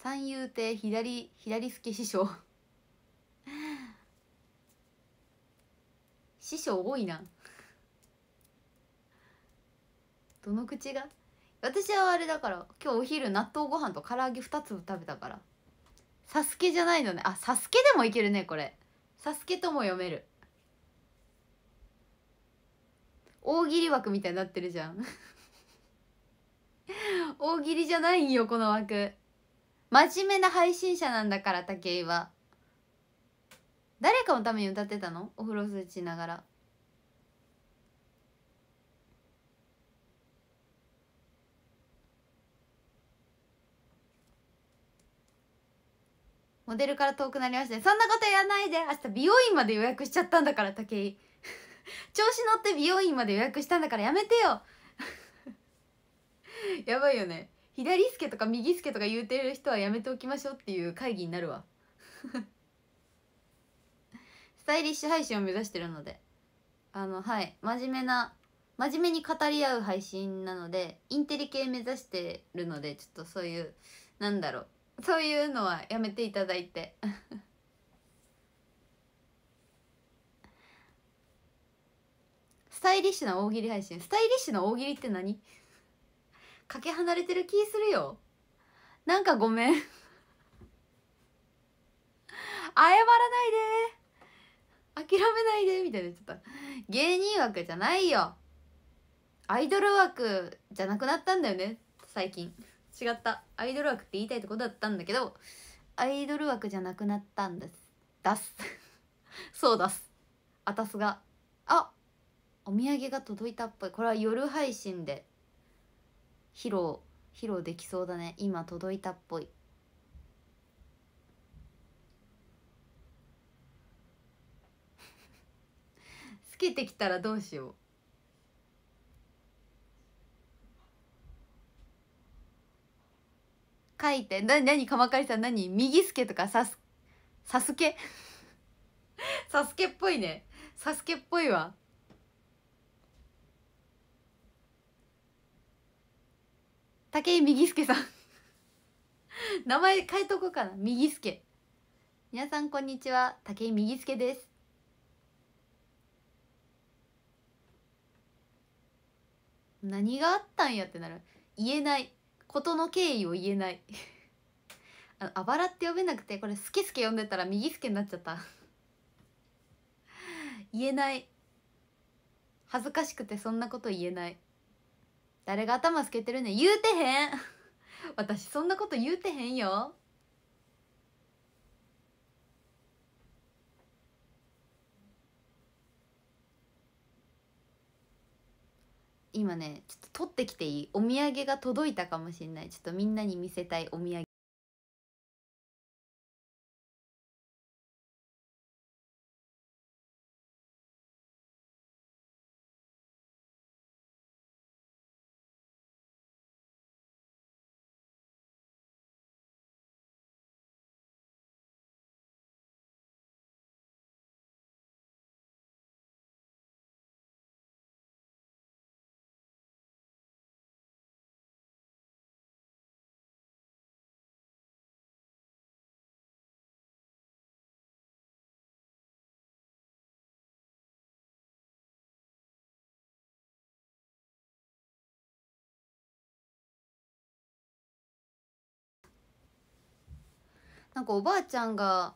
A: 三遊亭左左助師匠。師匠多いな。どの口が？私はあれだから今日お昼納豆ご飯と唐揚げ2粒食べたから。サスケじゃないのね。あサスケでもいけるねこれ。サスケとも読める。大喜利枠みたいになってるじゃん。大喜利じゃないんよこの枠。真面目な配信者なんだから武井は。誰かのために歌ってたの？お風呂スイッチながら。モデルから遠くなりましたねそんなこと言わないで。明日美容院まで予約しちゃったんだから武井。調子乗って美容院まで予約したんだからやめてよ。やばいよね。左助とか右助とか言うてる人はやめておきましょうっていう会議になるわ。スタイリッシュ配信を目指してるので。あのはい。真面目な真面目に語り合う配信なのでインテリ系目指してるのでちょっとそういうなんだろう。そういうのはやめていただいて。スタイリッシュな大喜利配信。スタイリッシュな大喜利って何？かけ離れてる気するよ。なんかごめん。謝らないで。諦めないでみたいなちょっと芸人枠じゃないよ。アイドル枠じゃなくなったんだよね最近。違った。アイドル枠って言いたいってことだったんだけどアイドル枠じゃなくなったんです。出す。そう出す。あたすが。あお土産が届いたっぽい。これは夜配信で披露披露できそうだね。今届いたっぽい。つけてきたらどうしよう。書いて。な何鎌刈さん何？右助とかさす サスケ？サスケっぽいね。サスケっぽいわ。武井右助さん。名前変えとこうかな。右助皆さんこんにちは。武井右助です。何があったんやってなる。言えない。ことの経緯を言えない。ああばらって呼べなくてこれスケスケ呼んでたら右スケになっちゃった。言えない。恥ずかしくてそんなこと言えない。誰が頭つけてるね言うてへん。私そんなこと言うてへんよ。今ねちょっと取ってきていい？お土産が届いたかもしんない。ちょっとみんなに見せたいお土産。なんかおばあちゃんが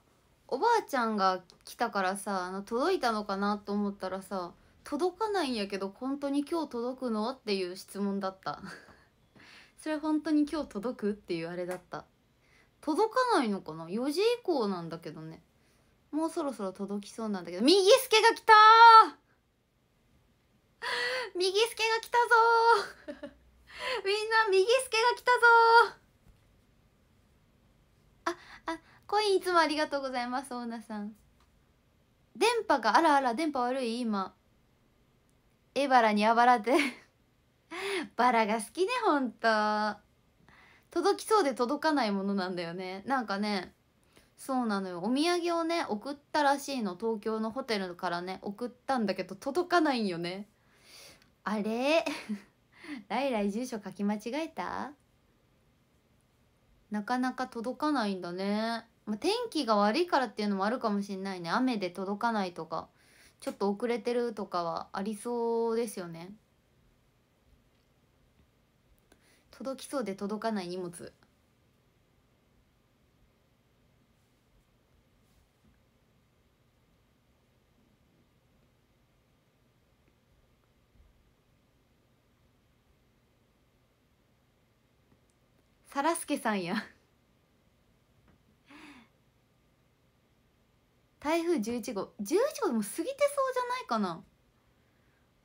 A: おばあちゃんが来たからさあの届いたのかなと思ったらさ届かないんやけど本当に今日届くのっていう質問だった。それ本当に今日届くっていうあれだった。届かないのかな？4時以降なんだけどね。もうそろそろ届きそうなんだけど。右助が来た 右助が来たぞ みんな右助が来たぞあコインいつもありがとうございますオーナさん。電波があらあら電波悪い？今。エバラにあばらて。バラが好きねほんと。届きそうで届かないものなんだよね。なんかねそうなのよ。お土産をね送ったらしいの。東京のホテルからね送ったんだけど届かないんよね。あれ？ライライ住所書き間違えた？なかなか届かないんだね。まあ、天気が悪いからっていうのもあるかもしんないね。雨で届かないとかちょっと遅れてるとかはありそうですよね。届きそうで届かない荷物。さらすけさんや。台風11号。11号でも過ぎてそうじゃないかな。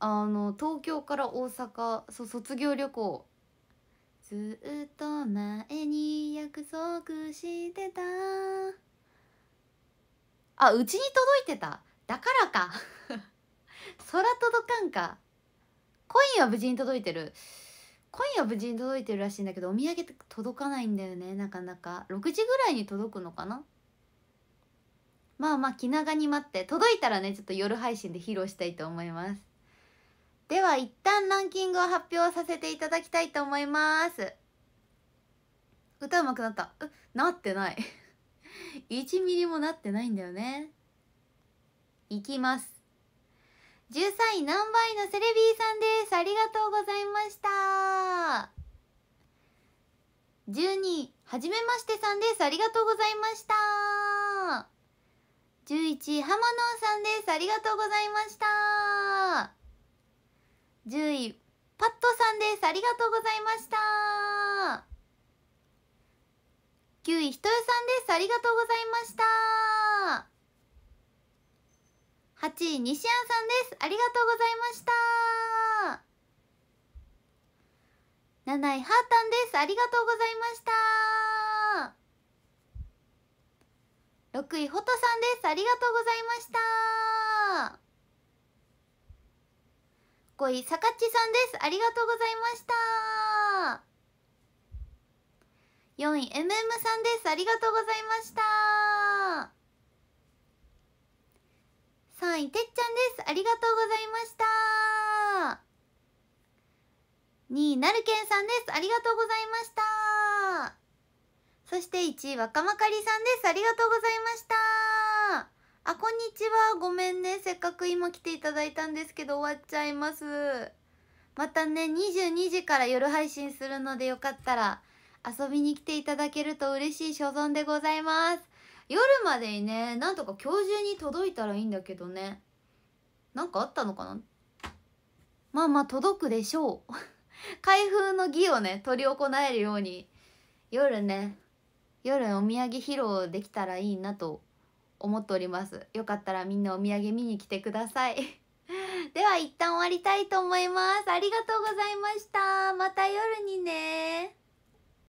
A: あの東京から大阪そう卒業旅行。ずっと前に約束してた。あうちに届いてた。だからか。空届かんか。コインは無事に届いてる。コインは無事に届いてるらしいんだけどお土産って届かないんだよねなかなか。6時ぐらいに届くのかな？まあまあ気長に待って届いたらねちょっと夜配信で披露したいと思います。では一旦ランキングを発表させていただきたいと思います。歌うまくなった。うなってない。1ミリもなってないんだよね。いきます。13位ナンバイのセレビーさんです。ありがとうございました。12位はじめましてさんです。ありがとうございました。11浜野さんです。ありがとうございました。10位パットさんです。ありがとうございました。9位ひとよさんです。ありがとうございました。8位西安さんです。ありがとうございました。7位ハータンです。ありがとうございました。6位フォトさんです。ありがとうございました。5位さかっちさんです。ありがとうございました。4位 MM さんです。ありがとうございました。3位てっちゃんです。ありがとうございました。2位なるけんさんです。ありがとうございました。そして1位若まかりさんです。ありがとうございました。あこんにちは。ごめんね。せっかく今来ていただいたんですけど終わっちゃいます。またね22時から夜配信するのでよかったら遊びに来ていただけると嬉しい所存でございます。夜までにねなんとか今日中に届いたらいいんだけどね。なんかあったのかな？まあまあ届くでしょう。開封の儀をね執り行えるように夜ね夜お土産披露できたらいいなと思っております。よかったらみんなお土産見に来てください。では一旦終わりたいと思います。ありがとうございました。また夜にね。